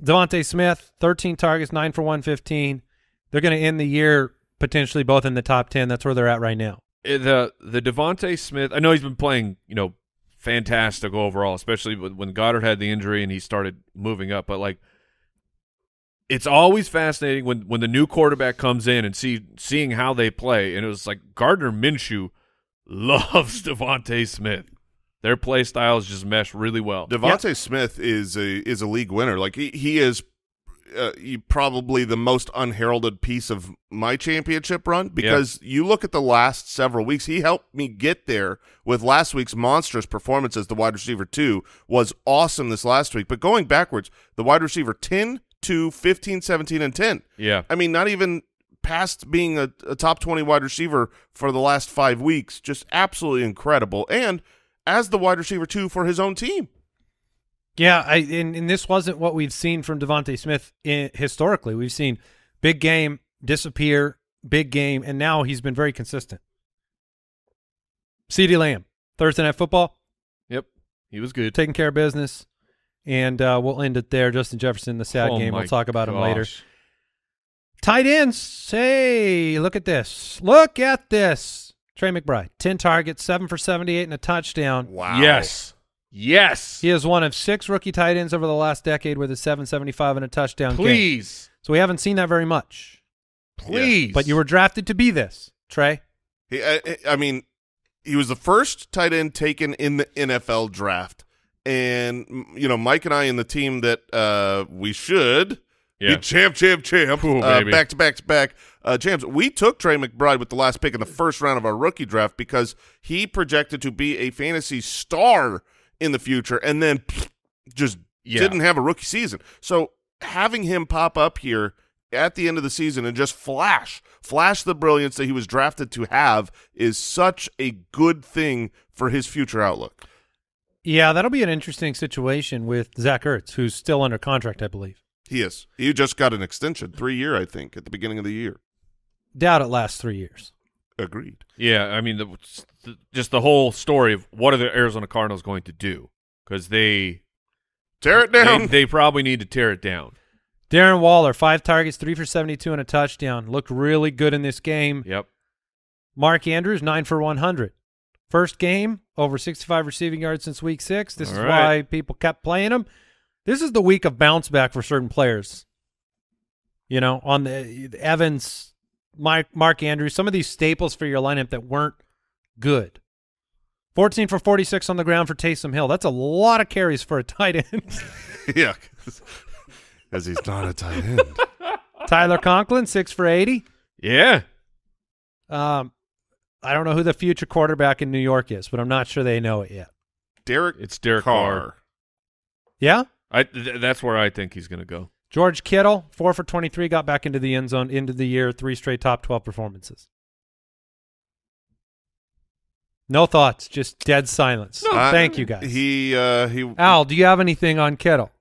DeVonta Smith, 13 targets, nine for 115. They're going to end the year potentially both in the top 10. That's where they're at right now. Uh, The the DeVonta Smith. I know he's been playing, you know, fantastic overall, especially when Goedert had the injury and he started moving up. But like, it's always fascinating when when the new quarterback comes in and see seeing how they play. And it was like Gardner Minshew *laughs* loves DeVonta Smith. Their play styles just mesh really well. DeVonta Smith is a is a league winner. Like he he is uh, probably the most unheralded piece of my championship run because you look at the last several weeks. He helped me get there with last week's monstrous performance as the wide receiver two was awesome this last week. But going backwards, the wide receiver 10, 2, 15, 17, and 10. Yeah. I mean, not even past being a, a top 20 wide receiver for the last five weeks. Just absolutely incredible. And as the wide receiver too, for his own team. Yeah, I and, and this wasn't what we've seen from DeVonta Smith in, historically. We've seen big game disappear, big game, and now he's been very consistent. CeeDee Lamb, Thursday Night Football, Yep. He was good. taking care of business, and uh, we'll end it there. Justin Jefferson, the sad Oh game. We'll talk about him later. gosh. Tight ends. Hey, look at this. Look at this. Trey McBride, 10 targets, 7 for 78 and a touchdown. Wow. Yes. Yes. He is one of six rookie tight ends over the last decade with a 775 and a touchdown game. Please. So we haven't seen that very much. Please. But you were drafted to be this, Trey. He, I, I mean, he was the first tight end taken in the NFL draft. And, you know, Mike and I and the team that uh, we should Yeah. be champ, champ, champ, Ooh, uh, back to back to back uh, champs. We took Trey McBride with the last pick in the first round of our rookie draft because he projected to be a fantasy star in the future and then just Yeah. didn't have a rookie season. So having him pop up here at the end of the season and just flash, flash the brilliance that he was drafted to have is such a good thing for his future outlook. Yeah, that'll be an interesting situation with Zach Ertz, who's still under contract, I believe. He is. He just got an extension, three year, I think, at the beginning of the year. Doubt it lasts three years. Agreed. Yeah, I mean, the, the, just the whole story of what are the Arizona Cardinals going to do? Because they, Tear it they down. they probably need to tear it down. Darren Waller, five targets, three for 72 and a touchdown. Looked really good in this game. Yep. Mark Andrews, nine for 100. First game, over 65 receiving yards since week six. This All is right. why people kept playing him. This is the week of bounce back for certain players. You know, on the Evans, Mark, Mark Andrews, some of these staples for your lineup that weren't good. 14 for 46 on the ground for Taysom Hill. That's a lot of carries for a *laughs* tight end. *laughs* yeah. Because he's not a tight end. *laughs* Tyler Conklin, six for 80. Yeah. Um, I don't know who the future quarterback in New York is, but I'm not sure they know it yet. Derek It's Derek Carr. Carr. Yeah? I th- that's where I think he's going to go. George Kittle, four for 23, got back into the end zone, into the year, three straight top 12 performances. No thoughts, just dead silence. Uh, Thank you, guys. He uh he Al, do you have anything on Kittle?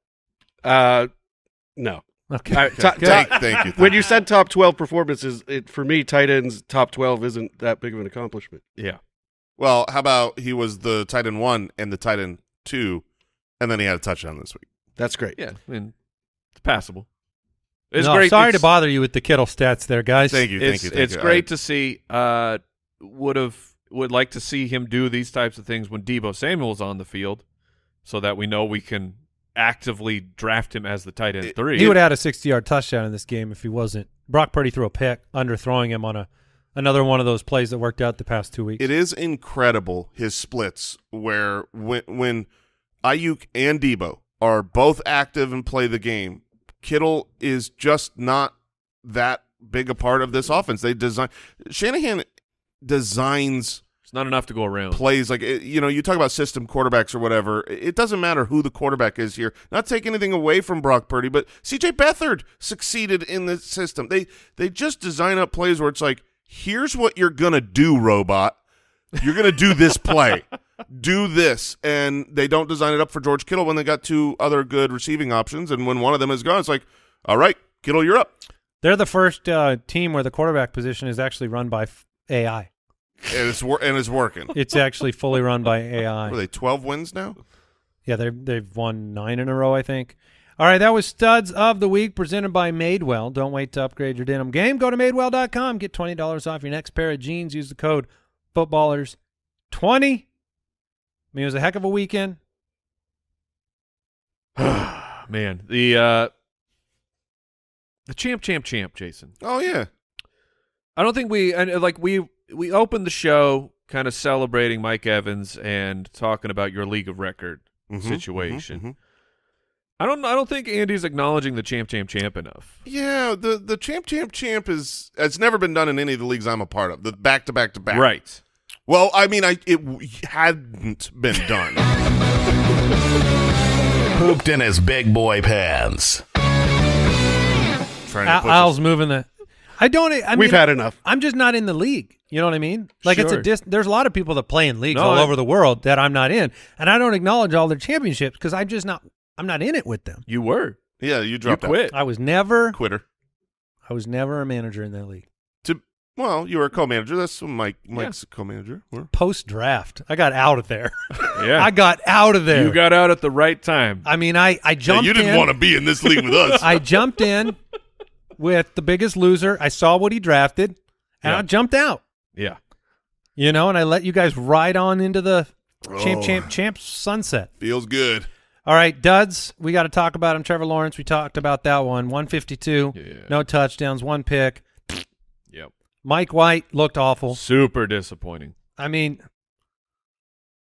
Uh, no. Okay. I- top- Good. thank, thank you. when you said top 12 performances, it, for me, tight ends top 12 isn't that big of an accomplishment. Yeah. well, how about he was the tight end one and the tight end two, and then he had a touchdown this week. That's great. Yeah. I mean, it's passable. It's No, great. Sorry it's, to bother you with the Kittle stats there, guys. Thank you, thank It's, you. Thank it's you. great I- to see. Uh, would have would like to see him do these types of things when Deebo Samuel's on the field, so that we know we can actively draft him as the tight end three. He would have had a 60-yard touchdown in this game if he wasn't. Brock Purdy threw a pick, underthrowing him on a another one of those plays that worked out the past two weeks. It is incredible his splits where when when Aiyuk and Deebo are both active and play the game, Kittle is just not that big a part of this offense. They design Shanahan designs It's not enough to go around. plays like you know you talk about system quarterbacks or whatever it doesn't matter who the quarterback is here. Not take anything away from Brock Purdy but CJ Beathard succeeded in the system. They they just design up plays where it's like here's what you're gonna do robot. You're gonna do this play. *laughs* Do this. And they don't design it up for George Kittle when they got two other good receiving options. And when one of them is gone it's like all right Kittle you're up. They're the first uh, team where the quarterback position is actually run by AI. And it's wor- and it's working It's actually fully run by AI. are they 12 wins now Yeah, they they've won nine in a row, I think. All right, that was Studs of the Week presented by Madewell. Don't wait to upgrade your denim game. Go to madewell.com. Get $20 off your next pair of jeans. Use the code footballers20. I mean, it was a heck of a weekend. *sighs* Man, the uh, the champ, champ, champ, Jason. oh yeah I don't think we and like we we opened the show kind of celebrating Mike Evans and talking about your league of record Mhm, situation. mhm, mhm. I don't. I don't think Andy's acknowledging the champ, champ, champ enough. Yeah, the the champ, champ, champ is it's never been done in any of the leagues I'm a part of. The back to back to back. Right. Well, I mean, I it hadn't been done. *laughs* Pooped in his big boy pants. Trying to Al- Al's us- moving the. I don't. I mean, We've had enough. I'm just not in the league. You know what I mean? Like it's a dis- there's a lot of people that play in leagues No, all I- over the world that I'm not in, and I don't acknowledge all their championships because I'm just not. I'm not in it with them. You were. Yeah, you You dropped out. quit. I was never. Quitter. I was never a manager in that league. To well, you were a co-manager. That's what Mike. Mike's a co-manager. We're- Post draft, I got out of there. *laughs* Yeah. I got out of there. You got out at the right time. I mean, I I Yeah, jumped. you didn't in. want to be in this league with us. *laughs* I jumped in with the biggest loser. I saw what he drafted, and Yeah. I jumped out. Yeah. You know, and I let you guys ride on into the champ, Oh. champ, champ sunset. Feels good. All right, duds. We got to talk about him. Trevor Lawrence. We talked about that one. One fifty two. Yeah. No touchdowns. One pick. Yep. Mike White looked awful. Super disappointing. I mean,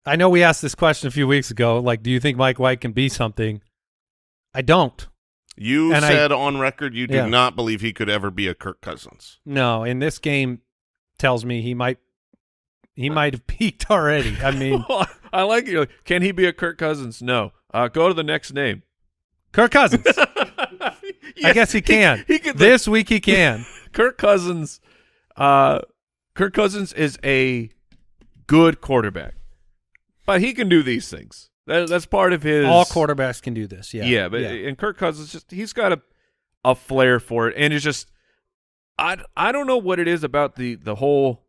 I know we asked this question a few weeks ago. Like, do you think Mike White can be something? I don't. You And I- said on record you do Yeah. not believe he could ever be a Kirk Cousins. No, and this game tells me he might he might have *laughs* peaked already. I mean, *laughs* I like it. Like, Can he be a Kirk Cousins? No. Uh, go to the next name. Kirk Cousins. *laughs* I guess he can. He, could. this week he can. Kirk Cousins. Uh, Kirk Cousins is a good quarterback, but he can do these things. That, that's part of his. All quarterbacks can do this. Yeah. Yeah, but and Kirk Cousins just he's got a a flair for it, and it's just I I don't know what it is about the the whole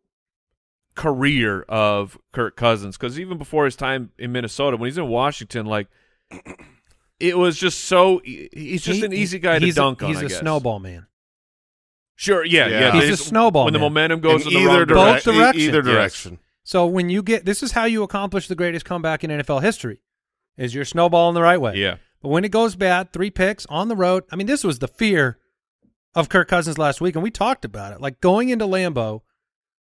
career of Kirk Cousins because even before his time in Minnesota, when he's in Washington, like *clears throat* it was just so e, he's just He- an easy guy to dunk a, on. He's I a guess. snowball man. Sure, yeah, Yeah. yeah. He's a snowball when the momentum goes in, in the either, wrong direc- both e- either directions. direction. So when you get this is how you accomplish the greatest comeback in NFL history. Is you're snowballing the right way. Yeah, But when it goes bad, three picks on the road. I mean, this was the fear of Kirk Cousins last week, and we talked about it. Like going into Lambeau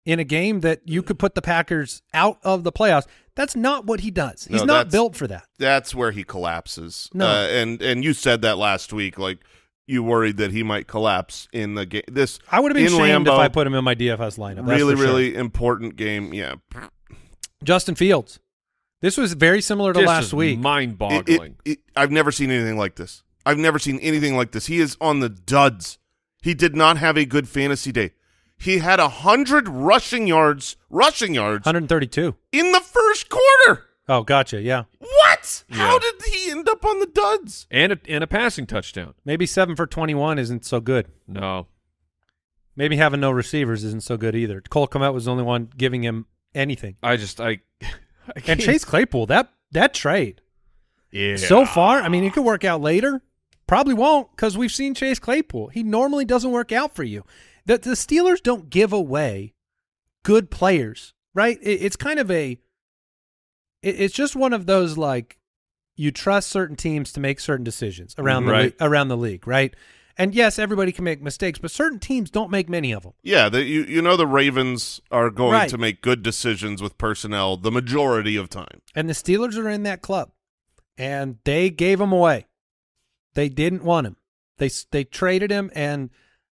in a game that you could put the Packers out of the playoffs. That's not what he does. He's No, not built for that. That's where he collapses. No. Uh, and and you said that last week. Like you worried that he might collapse in the game. This I would have been shamed Lambeau, if I put him in my DFS lineup. that's really sure. really important game. Yeah, Justin Fields. This was very similar to This last is week. Mind-boggling. it- it- I've never seen anything like this. I've never seen anything like this. He is on the duds. He did not have a good fantasy day. He had a hundred rushing yards, rushing yards 132. in the first quarter. Oh, gotcha. Yeah. What? How did he end up on the duds? and a, and a passing touchdown. Maybe seven for 21 isn't so good. No, Maybe having no receivers isn't so good either. Cole Kmet was the only one giving him anything. I just I. *laughs* And Chase Claypool, that that trade yeah. so far, I mean, it could work out later. Probably won't because we've seen Chase Claypool. He normally doesn't work out for you. The, the Steelers don't give away good players, right? It, it's kind of a. It, it's just one of those like you trust certain teams to make certain decisions around the Right. around the league, right? And yes, everybody can make mistakes, but certain teams don't make many of them. Yeah, the, you you know the Ravens are going Right. to make good decisions with personnel the majority of time. And the Steelers are in that club, and they gave him away. They didn't want him. They they traded him, and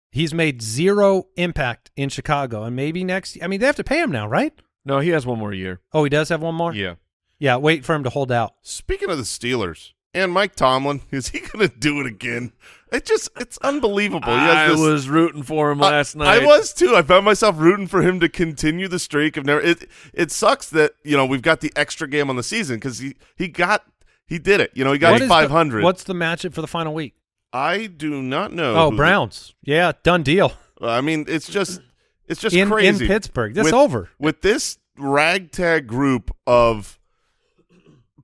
he's made zero impact in Chicago. And maybe next, I mean, they have to pay him now, right? no, he has one more year. Oh, he does have one more. Yeah. yeah. Wait for him to hold out. Speaking of the Steelers and Mike Tomlin, is he *laughs* going to do it again? It just it's unbelievable. I this- was rooting for him last I, night. I was too. I found myself rooting for him to continue the streak of never. It it sucks that you know we've got the extra game on the season because he he got he did it. You know he got What is the- five hundred. What's the matchup for the final week? I do not know. Oh, who the- Browns. Yeah, done deal. I mean, it's just it's just in in Pittsburgh. That's With- over. with this ragtag group of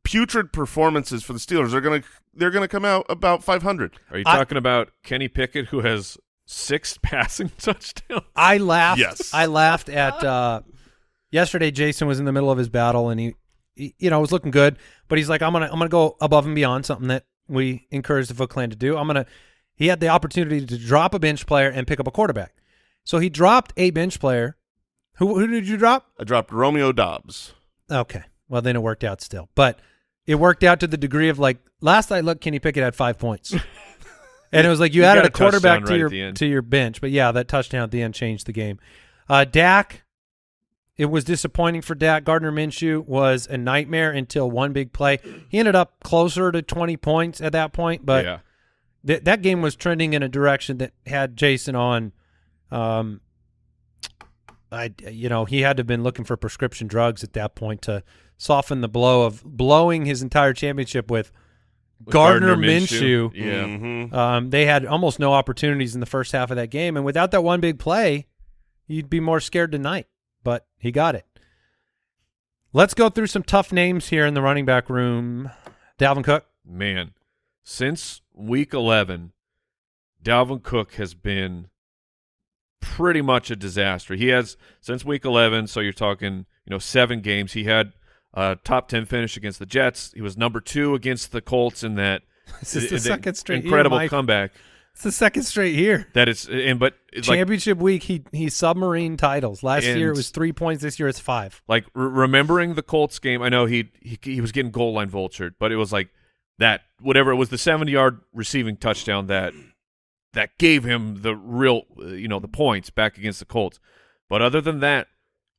putrid performances for the Steelers. They're gonna they're gonna come out about five hundred. Are you I- talking about Kenny Pickett, who has six *laughs* passing touchdowns? I laughed. Yes. I laughed at uh, yesterday. Jason was in the middle of his battle, and he, he, you know, was looking good. But he's like, I'm gonna, I'm gonna go above and beyond something that we encourage the Foot Clan to do. I'm gonna. He had the opportunity to drop a bench player and pick up a quarterback, so he dropped a bench player Who who did you drop? I dropped Romeo Doubs. Okay. Well, then it worked out still. But it worked out to the degree of like last I looked, Kenny Pickett had five points. *laughs* and it was like you He added a quarterback to right your the end. to your bench. But yeah, that touchdown at the end changed the game. Uh Dak, it was disappointing for Dak. Gardner Minshew was a nightmare until one big play. He ended up closer to twenty points at that point, but yeah. th- that game was trending in a direction that had Jason on. Um, I you know he had to have been looking for prescription drugs at that point to soften the blow of blowing his entire championship with, With Gardner, Minshew. Yeah. Mhm. Um, they had almost no opportunities in the first half of that game, and without that one big play, you'd be more scared tonight. But he got it. Let's go through some tough names here in the running back room. Dalvin Cook. Man, since week 11, Dalvin Cook has been pretty much a disaster. He has since week 11, so you're talking, you know, 7 games. He had a top 10 finish against the Jets. He was number 2 against the Colts in that *laughs* This is the second straight incredible Mike. comeback. It's the second straight year. That is and but it's like Championship week, he he submarine titles. Last year it was three points. This year it's five. like re- remembering the Colts game, I know he, he he was getting goal line vultured, but it was like that whatever it was the 70 yard receiving touchdown that that gave him the real uh, you know the points back against the Colts. But other than that,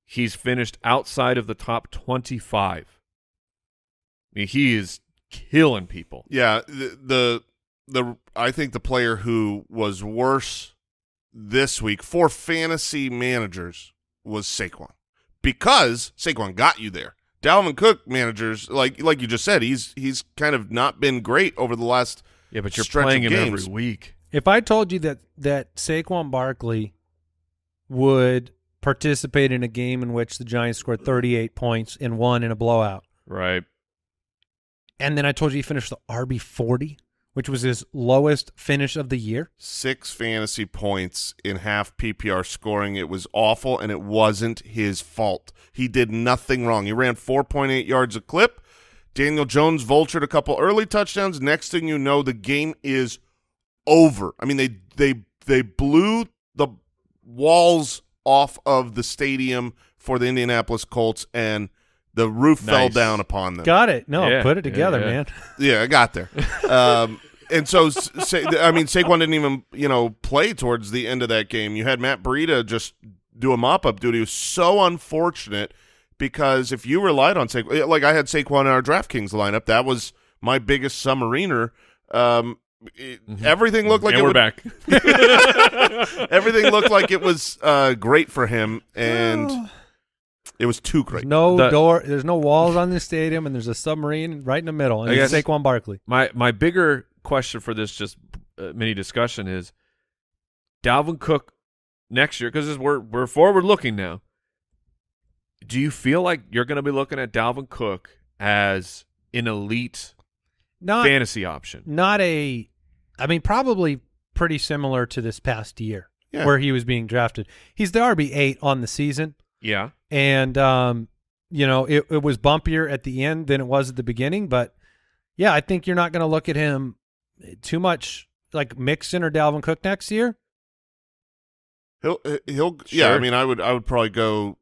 he's finished outside of the top 25. I mean, he is killing people. Yeah, the, the the I think the player who was worse this week for fantasy managers was Saquon because Saquon got you there. Dalvin Cook managers like like you just said, he's he's kind of not been great over the last Yeah, but you're Stretch of playing him games. every week. If I told you that that Saquon Barkley would participate in a game in which the Giants scored 38 points and won in a blowout, Right. and then I told you he finished the RB 40, which was his lowest finish of the year, six fantasy points in half PPR scoring. It was awful, and it wasn't his fault. He did nothing wrong. He ran 4.8 yards a clip. Daniel Jones vultured a couple early touchdowns. Next thing you know, the game is over. I mean, they they they blew the walls off of the stadium for the Indianapolis Colts, and the roof fell down upon them. got it. No, Yeah, put it together, yeah. man. *laughs* Yeah, I got there. Um, and so, Sa- I mean, Saquon didn't even, you know, play towards the end of that game. You had Matt Breida just do a mop-up duty. It was so unfortunate because if you relied on Saquon, like I had Saquon in our DraftKings lineup, that was my biggest submariner. Um, it- Everything looked like Mm-hmm. and it we're would, back. *laughs* everything looked like it was uh, great for him, and *sighs* it was too great. no The- door. There's no walls on this stadium, and there's a submarine right in the middle. And I it's guess- Saquon Barkley. My my bigger question for this just uh, mini discussion is Dalvin Cook next year because we're we're forward looking now. Do you feel like you're going to be looking at Dalvin Cook as an elite Not fantasy option? not a. I mean, probably pretty similar to this past year Yeah. where he was being drafted. He's the RB eight on the season, Yeah, and um, you know, it, it was bumpier at the end than it was at the beginning. But yeah, I think you're not going to look at him too much like Mixon or Dalvin Cook next year. He'll he'll yeah. I mean, I would I would probably go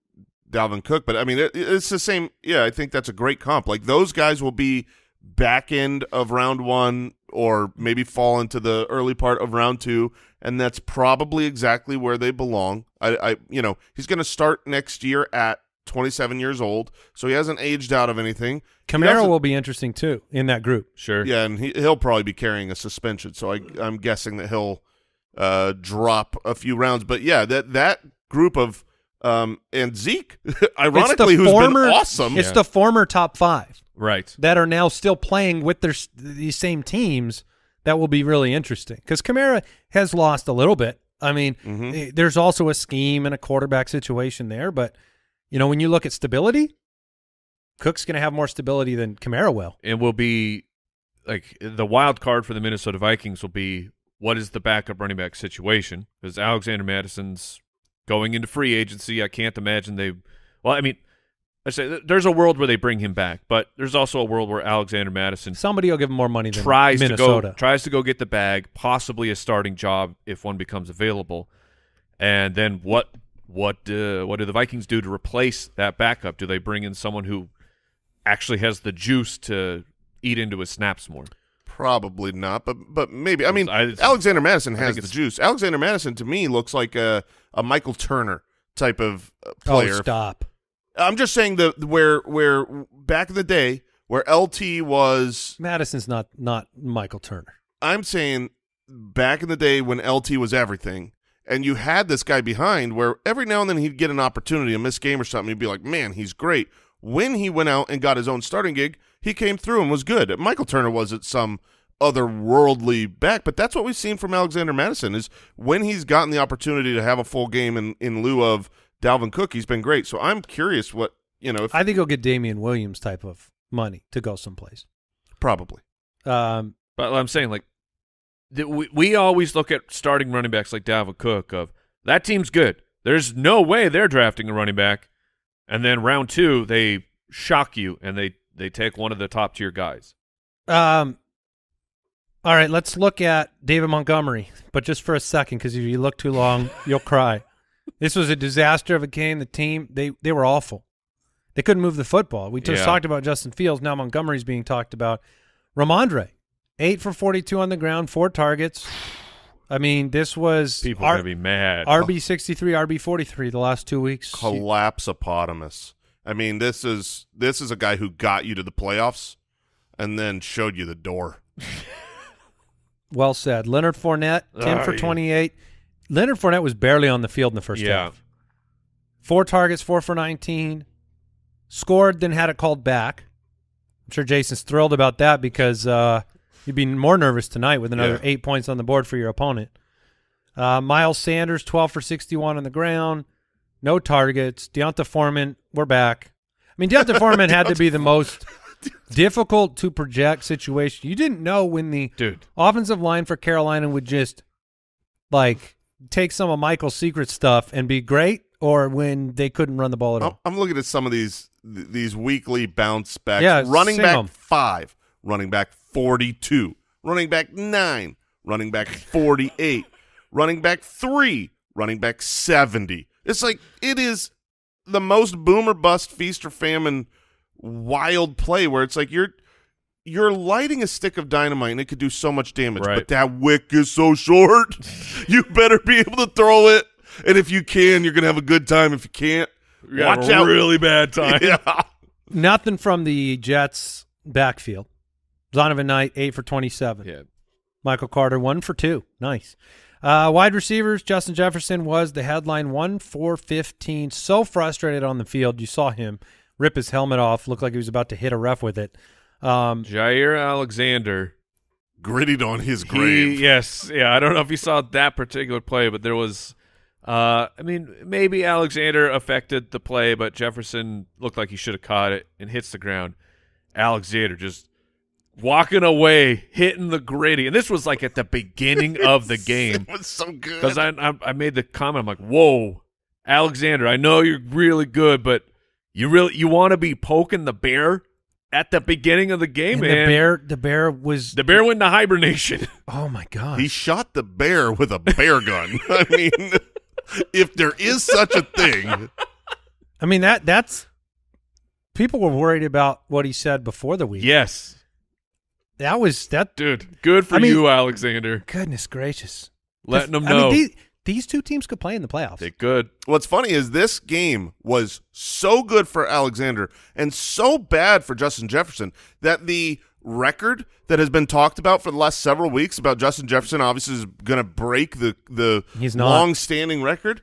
Dalvin Cook, but I mean, it, it's the same. Yeah, I think that's a great comp. Like those guys will be back end of round one, or maybe fall into the early part of round two, and that's probably exactly where they belong. I, I you know, he's going to start next year at 27 years old, so he hasn't aged out of anything. He Kamara will be interesting too in that group. sure. yeah, and he, he'll probably be carrying a suspension, so I, I'm guessing that he'll uh, drop a few rounds. But yeah, that that group of um, and Zeke, *laughs* ironically, it's the who's former, been awesome. It's Yeah. the former top five Right. that are now still playing with their these same teams. That will be really interesting because Kamara has lost a little bit. I mean, Mhm. eh, there's also a scheme and a quarterback situation there, but you know when you look at stability, Cook's going to have more stability than Kamara will. and will be like the wild card for the Minnesota Vikings will be what is the backup running back situation because Alexander Mattison's going into free agency. I can't imagine they. Well, I mean, I say there's a world where they bring him back, but there's also a world where Alexander Mattison Somebody will give him more money than tries Minnesota. to go tries to go get the bag, possibly a starting job if one becomes available, and then what what uh, what do the Vikings do to replace that backup? Do they bring in someone who actually has the juice to eat into his snaps more? Probably not, but but maybe. I mean, I- Alexander Mattison has the juice. Alexander Mattison to me looks like a a Michael Turner type of uh, Oh, player. stop. I'm just saying the where where back in the day where LT was. Mattison's not not Michael Turner. I'm saying back in the day when LT was everything, and you had this guy behind where every now and then he'd get an opportunity, a missed game or something. You'd be like, man, he's great. When he went out and got his own starting gig, he came through and was good. Michael Turner wasn't some otherworldly back, but that's what we've seen from Alexander Mattison is when he's gotten the opportunity to have a full game in, in lieu of Dalvin Cook, he's been great. So I'm curious what, you know, if I think he'll get Damien Williams type of money to go someplace. probably. Um, But I'm saying like we we always look at starting running backs like Dalvin Cook of that team's good. There's no way they're drafting a running back, and then round two they shock you and they they take one of the top tier guys. um, all right, let's look at David Montgomery, but just for a second, because if you look too long, you'll cry. This was a disaster of a game. The team they they were awful. They couldn't move the football. We just Yeah. talked about Justin Fields. Now Montgomery's being talked about. Rhamondre, eight for forty-two on the ground, four targets. I mean, this was People R- are gonna be mad. RB sixty-three, RB forty-three the last two weeks. collapse collapsopotamus. I mean, this is this is a guy who got you to the playoffs and then showed you the door. *laughs* Well said. Leonard Fournette, 10 for Aye. 28. Leonard Fournette was barely on the field in the first Yeah. half. Four targets, four for 19. Scored, then had it called back. I'm sure Jason's thrilled about that because uh, you'd be more nervous tonight with another Yeah. eight points on the board for your opponent. Uh, Miles Sanders, 12 for 61 on the ground. No targets. D'Onta Foreman, we're back. I mean, D'Onta *laughs* Foreman had to be the most *laughs* difficult to project situation. You didn't know when the Dude, offensive line for Carolina would just like take some of Michael's secret stuff and be great, or when they couldn't run the ball at I'm, all. I'm looking at some of these these weekly bounce backs. Yeah, running back back 'em. five, running back forty-two, running back nine, running back forty-eight, running back three, running back seventy. It's like it is the most boomer bust feast or famine wild play where it's like you're you're lighting a stick of dynamite and it could do so much damage, Right. but that wick is so short. *laughs* you better be able to throw it. And if you can, you're gonna have a good time. If you can't, we got watch a out. really bad time. *laughs* Yeah. *laughs* Nothing from the Jets backfield. Zonovan Knight, eight for 27. Yeah. Michael Carter, one for two. Nice. Uh, wide receivers, Justin Jefferson was the headline, one for 15. So frustrated on the field. You saw him rip his helmet off, looked like he was about to hit a ref with it. Um, Jaire Alexander Gritted on his He- grave. yes, yeah. I don't know if you saw that particular play, but there was. Uh, I mean, maybe Alexander affected the play, but Jefferson looked like he should have caught it and hits the ground. Alexander just walking away, hitting the gritty, and this was like at the beginning of the *laughs* game It was so good. because I, I I made the comment. I'm like, "Whoa, Alexander! I know you're really good, but you really you want to be poking the bear at the beginning of the game, and man. the bear, the bear was. the bear went into hibernation." *laughs* oh my god! he shot the bear with a bear gun. *laughs* I mean, if there is such a thing, I mean that that's people were worried about what he said before the week. yes. that was that. Dude, good for I mean- you, Alexander. Goodness gracious! Letting them I know mean, these, these two teams could play in the playoffs. they could. what's funny is this game was so good for Alexander and so bad for Justin Jefferson that the record that has been talked about for the last several weeks about Justin Jefferson obviously is going to break the the He's not. long-standing record.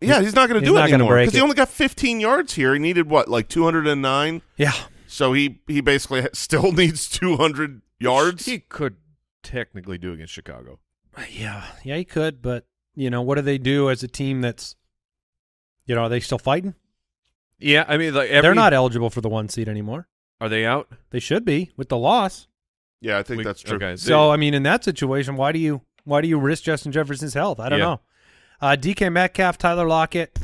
Yeah, he's not going to do not it anymore because he only got 15 yards here. He needed what, like 209. yeah, So he he basically *laughs* still needs 200 yards. He could technically do against Chicago. yeah, yeah. He could, but you know what do they do as a team that's, you know, are they still fighting? Yeah, I mean, like every, They're not eligible for the one seed anymore. Are they out? They should be with the loss. Yeah, I think We- that's true. Okay, So I mean, in that situation, why do you why do you risk Justin Jefferson's health? I don't Yeah. know. Uh, DK Metcalf, Tyler Lockett.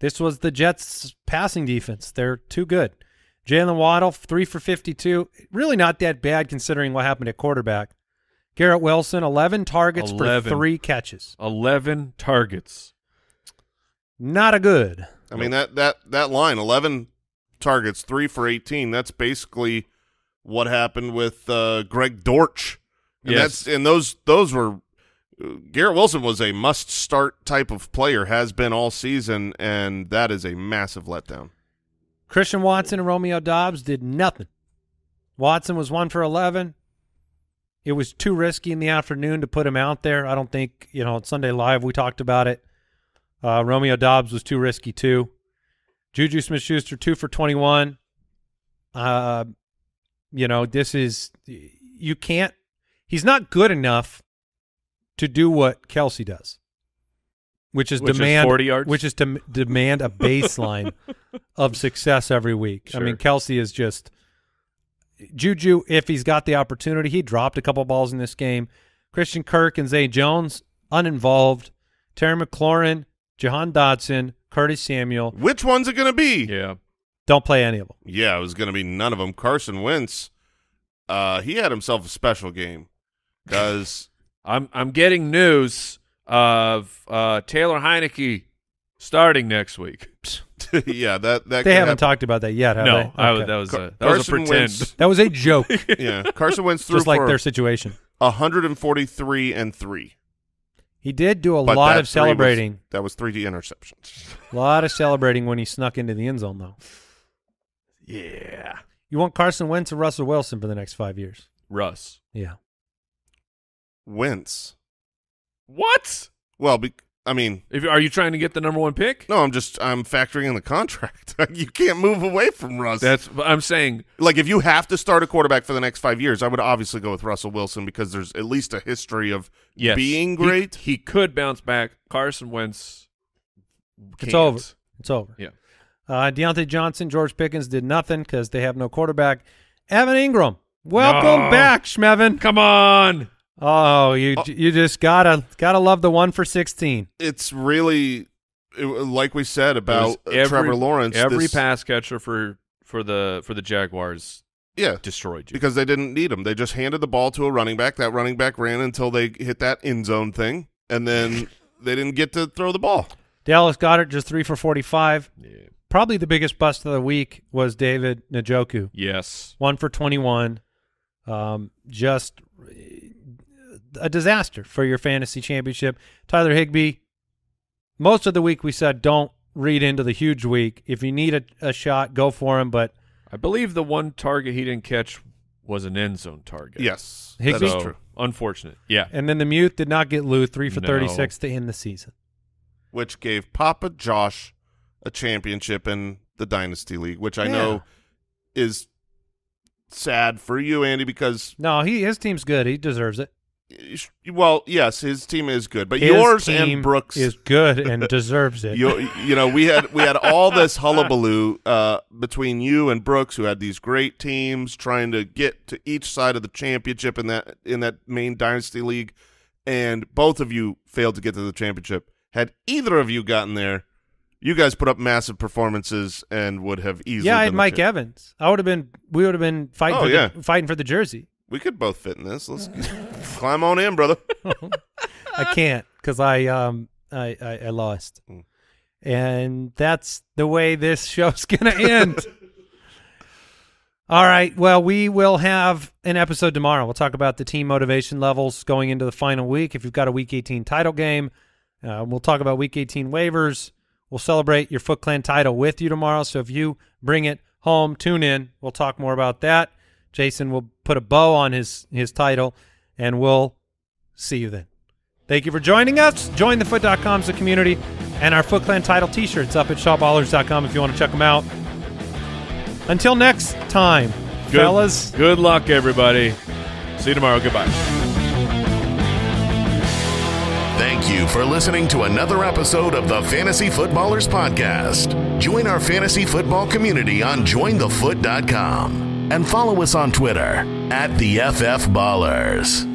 This was the Jets' passing defense. They're too good. Jaylen Waddle, three for fifty-two. Really not that bad considering what happened at quarterback. Garrett Wilson, eleven targets 11. for three catches. eleven targets. not a good. I mean that that that line, eleven targets, three for eighteen. That's basically what happened with uh, Greg Dortch. And Yes. that's and those those were uh, Garrett Wilson was a must start type of player, has been all season, and that is a massive letdown. Christian Watson and Romeo Doubs did nothing. Watson was one for 11. It was too risky in the afternoon to put him out there. I don't think, you know, Sunday Live, we talked about it. Uh, Romeo Doubs was too risky, too. Juju Smith Schuster, two for 21. Uh, you know, this is, you can't, he's not good enough to do what Kelce does, which is Which is demand 40 yards? which is to demand a baseline *laughs* of success every week. I mean, Kelce is just Juju. If he's got the opportunity, he dropped a couple balls in this game. Christian Kirk and Zay Jones uninvolved. Terry McLaurin, Jahan Dotson, Curtis Samuel Which one's it going to be? Yeah. don't play any of them. Yeah, it was going to be none of them. Carson Wentz, uh, he had himself a special game because *laughs* I'm I'm getting news of uh, Taylor Heinicke starting next week. *laughs* yeah, that that They haven't happen. talked about that yet, have no, they? I that was Car- a that was a pretend. Wentz- That was a joke, *laughs* yeah, Carson Wentz threw just like for their situation. 143 and three. He did do a But lot of three was- celebrating. that was three interceptions. *laughs* A lot of celebrating when he snuck into the end zone, though. Yeah, You want Carson Wentz or Russell Wilson for the next five years? Russ. Yeah. Wentz. What? Well, be, I mean, If are you trying to get the number one pick? no, I'm just I'm factoring in the contract. *laughs* you can't move away from Russ. That's I'm saying. like if you have to start a quarterback for the next five years, I would obviously go with Russell Wilson because there's at least a history of Yes, being great. He, could bounce back. Carson Wentz. It's can't. over. It's over. Yeah. Uh, Diontae Johnson, George Pickens did nothing because they have no quarterback. Evan Engram, welcome No. back, Schmevin. Come on. Oh, you you just gotta gotta love the one for sixteen. it's really it- like we said about uh, Every- Trevor Lawrence. Every this- pass catcher for for the for the Jaguars yeah, destroyed you. because they didn't need him. They just handed the ball to a running back. That running back ran until they hit that end zone thing, and then *laughs* they didn't get to throw the ball. Dallas Goedert just three for forty five. Yeah. Probably the biggest bust of the week was David Njoku, Yes. one for twenty one. Um, just a disaster for your fantasy championship. Tyler Higbee. Most of the week we said don't read into the huge week. If you need a, a shot, go for him. But I believe the one target he didn't catch was an end zone target. Yes, that Higbee? is So, true. Unfortunate. Yeah. and then the mute did not get Lou three for No. thirty six to end the season. Which gave Papa Josh a championship in the Dynasty League, which I Yeah. know is sad for you, Andy, because No, he his team's good. He deserves it. Well, yes, his team is good, but His yours team and Brooks is good and *laughs* deserves it. you, you know, we had we had all this hullabaloo uh, between you and Brooks, who had these great teams trying to get to each side of the championship in that in that main dynasty league, and both of you failed to get to the championship. Had either of you gotten there, you guys put up massive performances and would have easily. yeah, I had Mike champ. Evans. I would have been. We would have been fighting. Oh, for yeah. the, fighting for the jersey. We could both fit in this. Let's *laughs* climb on in, brother. *laughs* I can't because I um I, I I lost, Mm. and that's the way this show's *laughs* gonna end. All right. Well, we will have an episode tomorrow. We'll talk about the team motivation levels going into the final week. If you've got a Week 18 title game, uh, we'll talk about Week 18 waivers. We'll celebrate your Foot Clan title with you tomorrow. So if you bring it home, tune in. We'll talk more about that. Jason will put a bow on his his title, and we'll see you then. Thank you for joining us. Join the foot.com as a community and our Foot Clan title t-shirts up at shopballers.com if you want to check them out. Until next time, Good, fellas. Good luck, everybody. See you tomorrow. Goodbye. Thank you for listening to another episode of the Fantasy Footballers Podcast. Join our fantasy football community on jointhefoot.com and follow us on Twitter at the FF Ballers.